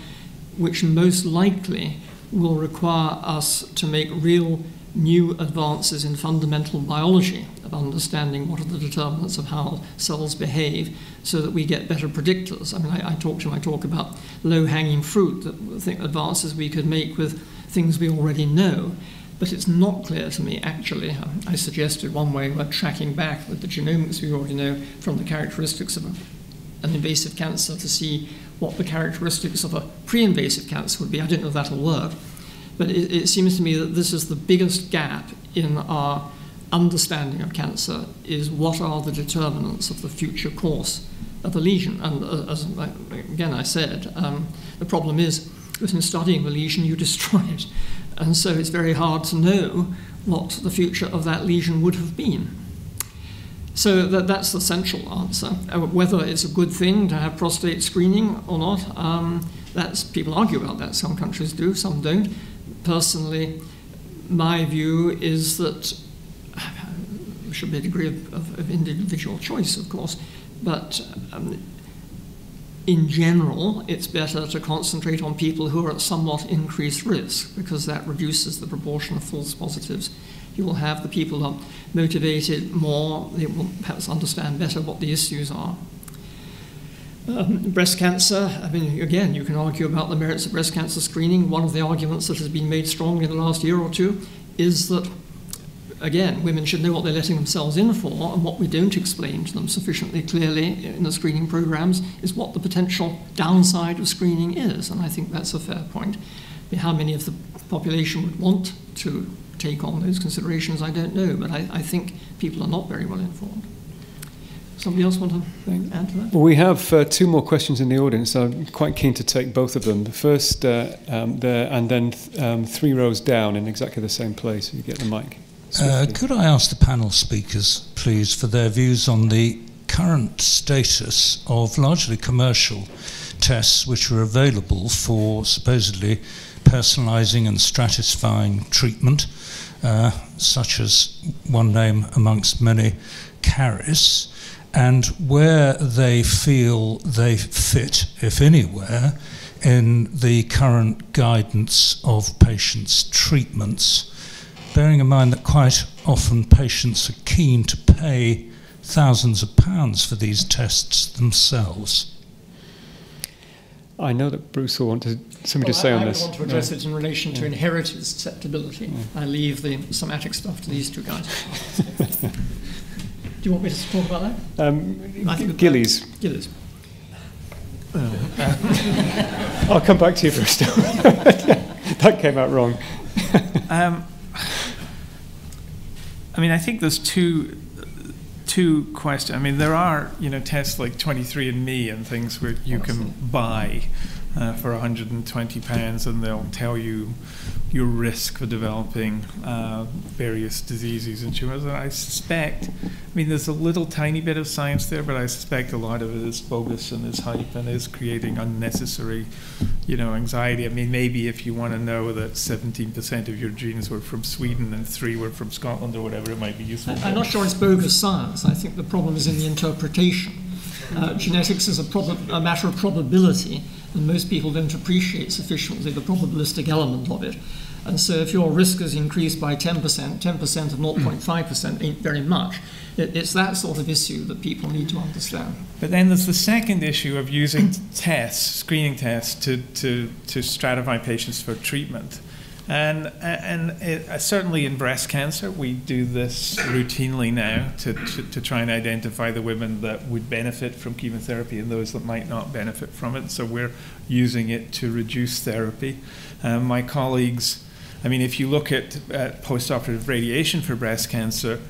which most likely will require us to make real new advances in fundamental biology of understanding what are the determinants of how cells behave so that we get better predictors. I mean, I, I talked in my talk about low hanging fruit, that advances we could make with things we already know. But it's not clear to me, actually. Um, I suggested one way of tracking back with the genomics we already know from the characteristics of an invasive cancer to see what the characteristics of a pre invasive cancer would be. I don't know if that'll work. But it, it seems to me that this is the biggest gap in our understanding of cancer is what are the determinants of the future course of a lesion. And uh, as again I said, um, the problem is that in studying the lesion you destroy it. And so it's very hard to know what the future of that lesion would have been. So that, that's the central answer. Uh, whether it's a good thing to have prostate screening or not, um, that's people argue about that. Some countries do, some don't personally, my view is that there should be a degree of, of, of individual choice, of course, but um, in general, it's better to concentrate on people who are at somewhat increased risk because that reduces the proportion of false positives. You will have the people are motivated more, they will perhaps understand better what the issues are. Um, breast cancer, I mean, again, you can argue about the merits of breast cancer screening. One of the arguments that has been made strongly in the last year or two is that, again, women should know what they're letting themselves in for, and what we don't explain to them sufficiently clearly in the screening programs is what the potential downside of screening is. And I think that's a fair point. How many of the population would want to take on those considerations, I don't know, but I, I think people are not very well informed. Somebody else want to add to that? Well, we have uh, two more questions in the audience. I'm quite keen to take both of them. The first uh, um, there, and then th- um, three rows down in exactly the same place. You get the mic. Uh, could I ask the panel speakers, please, for their views on the current status of largely commercial tests which are available for supposedly personalizing and stratifying treatment, uh, such as one name amongst many, Caris, and where they feel they fit, if anywhere, in the current guidance of patients' treatments, bearing in mind that quite often patients are keen to pay thousands of pounds for these tests themselves. I know that Bruce will want to, something well, to say I, on I this. I want to address yeah. it in relation to yeah. inherited susceptibility. Yeah. I leave the somatic stuff to these two guys. Do you want me to talk about that? Um, I think Gillies. Gillies. Oh. I'll come back to you first. that came out wrong. Um, I mean, I think there's two two questions. I mean, there are you know tests like 23andMe and things where you can buy uh, for 120 pounds, and they'll tell you your risk for developing uh, various diseases and tumors. And I suspect, I mean, there's a little tiny bit of science there, but I suspect a lot of it is bogus and is hype and is creating unnecessary, you know, anxiety. I mean, maybe if you want to know that 17% of your genes were from Sweden and three were from Scotland or whatever, it might be useful. I'm not sure it's bogus science. I think the problem is in the interpretation. Uh, genetics is a, a matter of probability, and most people don't appreciate sufficiently the probabilistic element of it. And so if your risk is increased by 10%, 10% of hmm. 0.5% ain't very much. It, it's that sort of issue that people need to understand. But then there's the second issue of using tests, screening tests, to, to, to stratify patients for treatment. And, and it, uh, certainly in breast cancer, we do this routinely now to, to, to, try and identify the women that would benefit from chemotherapy and those that might not benefit from it. So we're using it to reduce therapy. Um, my colleagues, I mean, if you look at, at postoperative radiation for breast cancer,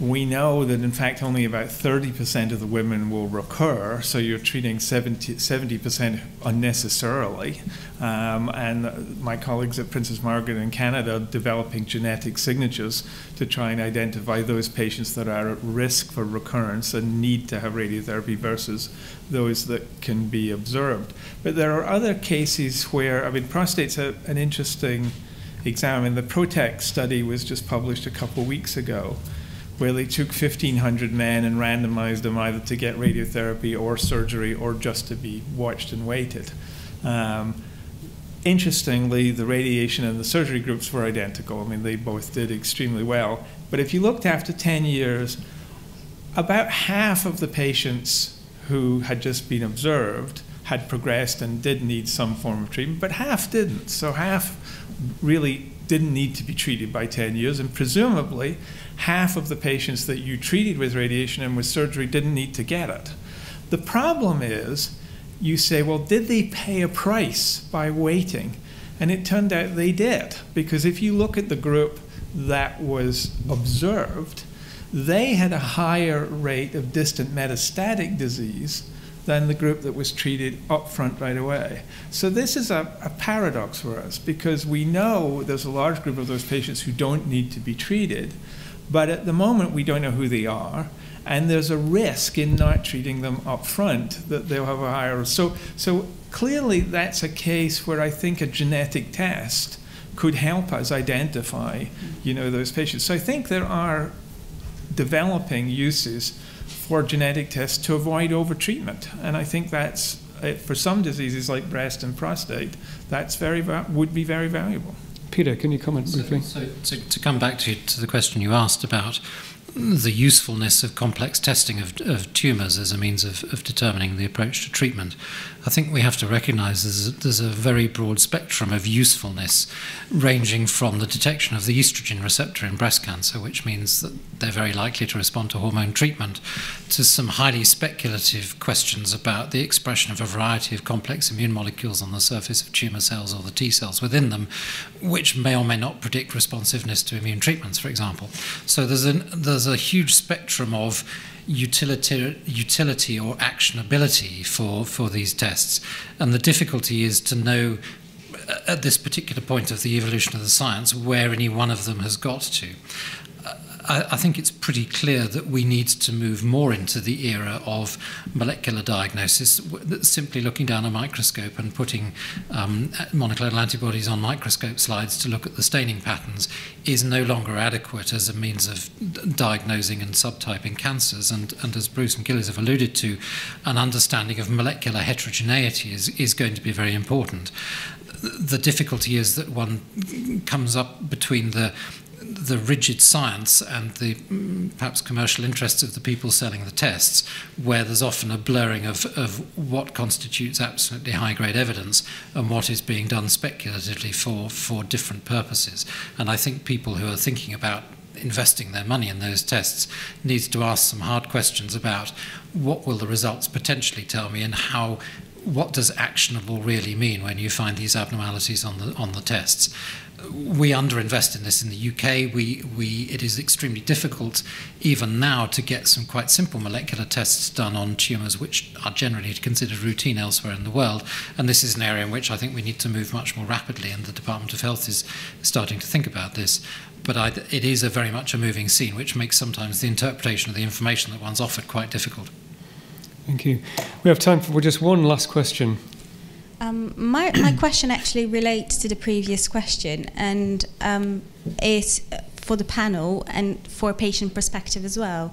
we know that in fact only about 30% of the women will recur, so you're treating 70, 70% unnecessarily. Um, and my colleagues at Princess Margaret in Canada are developing genetic signatures to try and identify those patients that are at risk for recurrence and need to have radiotherapy versus those that can be observed. But there are other cases where, I mean, prostate's a, an interesting exam. The PROTECT study was just published a couple weeks ago where they took 1,500 men and randomized them either to get radiotherapy or surgery or just to be watched and waited. Um, interestingly, the radiation and the surgery groups were identical. I mean, they both did extremely well. But if you looked after 10 years, about half of the patients who had just been observed had progressed and did need some form of treatment, but half didn't. So half really didn't need to be treated by 10 years, and presumably half of the patients that you treated with radiation and with surgery didn't need to get it. The problem is, you say, well, did they pay a price by waiting? And it turned out they did, because if you look at the group that was observed, they had a higher rate of distant metastatic disease than the group that was treated up front right away. So this is a, a, paradox for us because we know there's a large group of those patients who don't need to be treated, but at the moment we don't know who they are, and there's a risk in not treating them up front that they'll have a higher. So, so clearly that's a case where I think a genetic test could help us identify, you know, those patients. So I think there are developing uses for genetic tests to avoid overtreatment. And I think that's, uh, for some diseases like breast and prostate, that's very would be very valuable. Peter, can you comment so, briefly? So, to, to come back to, to the question you asked about the usefulness of complex testing of, of tumours as a means of, of determining the approach to treatment. I think we have to recognise there's, a, there's a very broad spectrum of usefulness, ranging from the detection of the estrogen receptor in breast cancer, which means that they're very likely to respond to hormone treatment, to some highly speculative questions about the expression of a variety of complex immune molecules on the surface of tumour cells or the T cells within them, which may or may not predict responsiveness to immune treatments, for example. So there's, an, there's a huge spectrum of utility, utility or actionability for, for these tests. And the difficulty is to know uh, at this particular point of the evolution of the science where any one of them has got to. I, I think it's pretty clear that we need to move more into the era of molecular diagnosis, simply looking down a microscope and putting um, monoclonal antibodies on microscope slides to look at the staining patterns is no longer adequate as a means of diagnosing and subtyping cancers. And, and as Bruce and Gillies have alluded to, an understanding of molecular heterogeneity is, is going to be very important the difficulty is that one comes up between the the rigid science and the mm, perhaps commercial interests of the people selling the tests, where there's often a blurring of, of what constitutes absolutely high grade evidence and what is being done speculatively for, for different purposes. And I think people who are thinking about investing their money in those tests needs to ask some hard questions about what will the results potentially tell me and how what does actionable really mean when you find these abnormalities on the on the tests we underinvest in this in the UK. We, we, it is extremely difficult, even now, to get some quite simple molecular tests done on tumours which are generally considered routine elsewhere in the world. And this is an area in which I think we need to move much more rapidly, and the Department of Health is starting to think about this. But I, it is a very much a moving scene, which makes sometimes the interpretation of the information that one's offered quite difficult. Thank you. We have time for just one last question. Um, my, my question actually relates to the previous question, and um, it for the panel and for a patient perspective as well.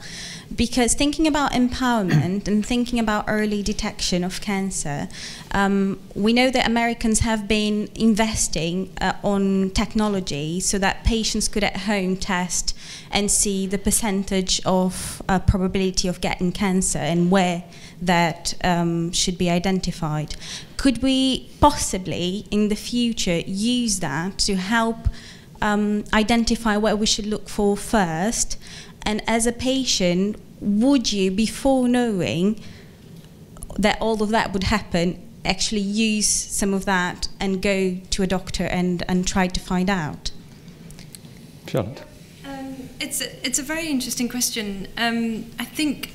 Because thinking about empowerment and thinking about early detection of cancer, um, we know that Americans have been investing uh, on technology so that patients could at home test and see the percentage of uh, probability of getting cancer and where that um, should be identified. Could we possibly, in the future, use that to help um, identify what we should look for first? And as a patient, would you, before knowing that all of that would happen, actually use some of that and go to a doctor and, and try to find out? Charlotte. Um, it's, a, it's a very interesting question. Um, I think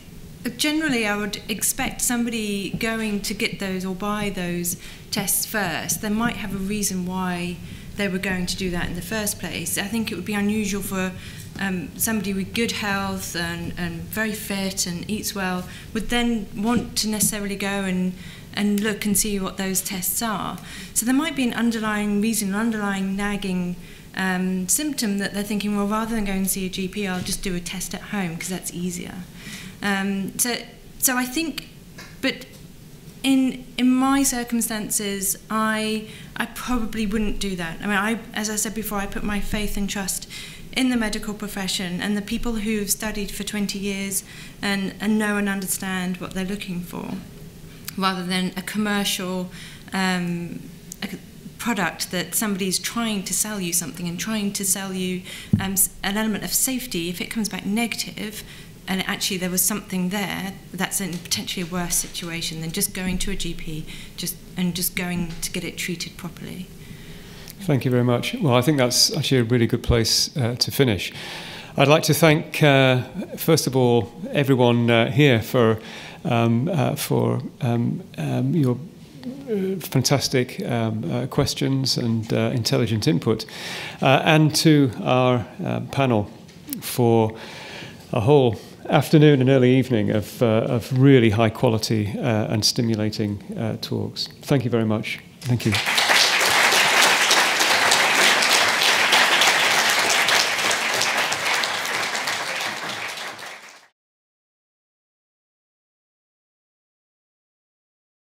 generally I would expect somebody going to get those or buy those tests first, they might have a reason why they were going to do that in the first place. I think it would be unusual for um, somebody with good health and, and very fit and eats well would then want to necessarily go and, and look and see what those tests are. So there might be an underlying reason, an underlying nagging um, symptom that they're thinking, well, rather than going and see a GP, I'll just do a test at home because that's easier. Um, so, so I think, but in in my circumstances, I I probably wouldn't do that. I mean, I, as I said before, I put my faith and trust in the medical profession and the people who've studied for 20 years and, and know and understand what they're looking for, rather than a commercial um, a product that somebody's trying to sell you something and trying to sell you um, an element of safety. If it comes back negative, and actually there was something there that's in potentially a worse situation than just going to a GP just and just going to get it treated properly. Thank you very much. Well, I think that's actually a really good place uh, to finish. I'd like to thank, uh, first of all, everyone uh, here for um, uh, for um, um, your uh, fantastic um, uh, questions and intelligent input, and to our panel for a whole afternoon and early evening of, uh, of really high quality uh, and stimulating uh, talks. Thank you very much. Thank you.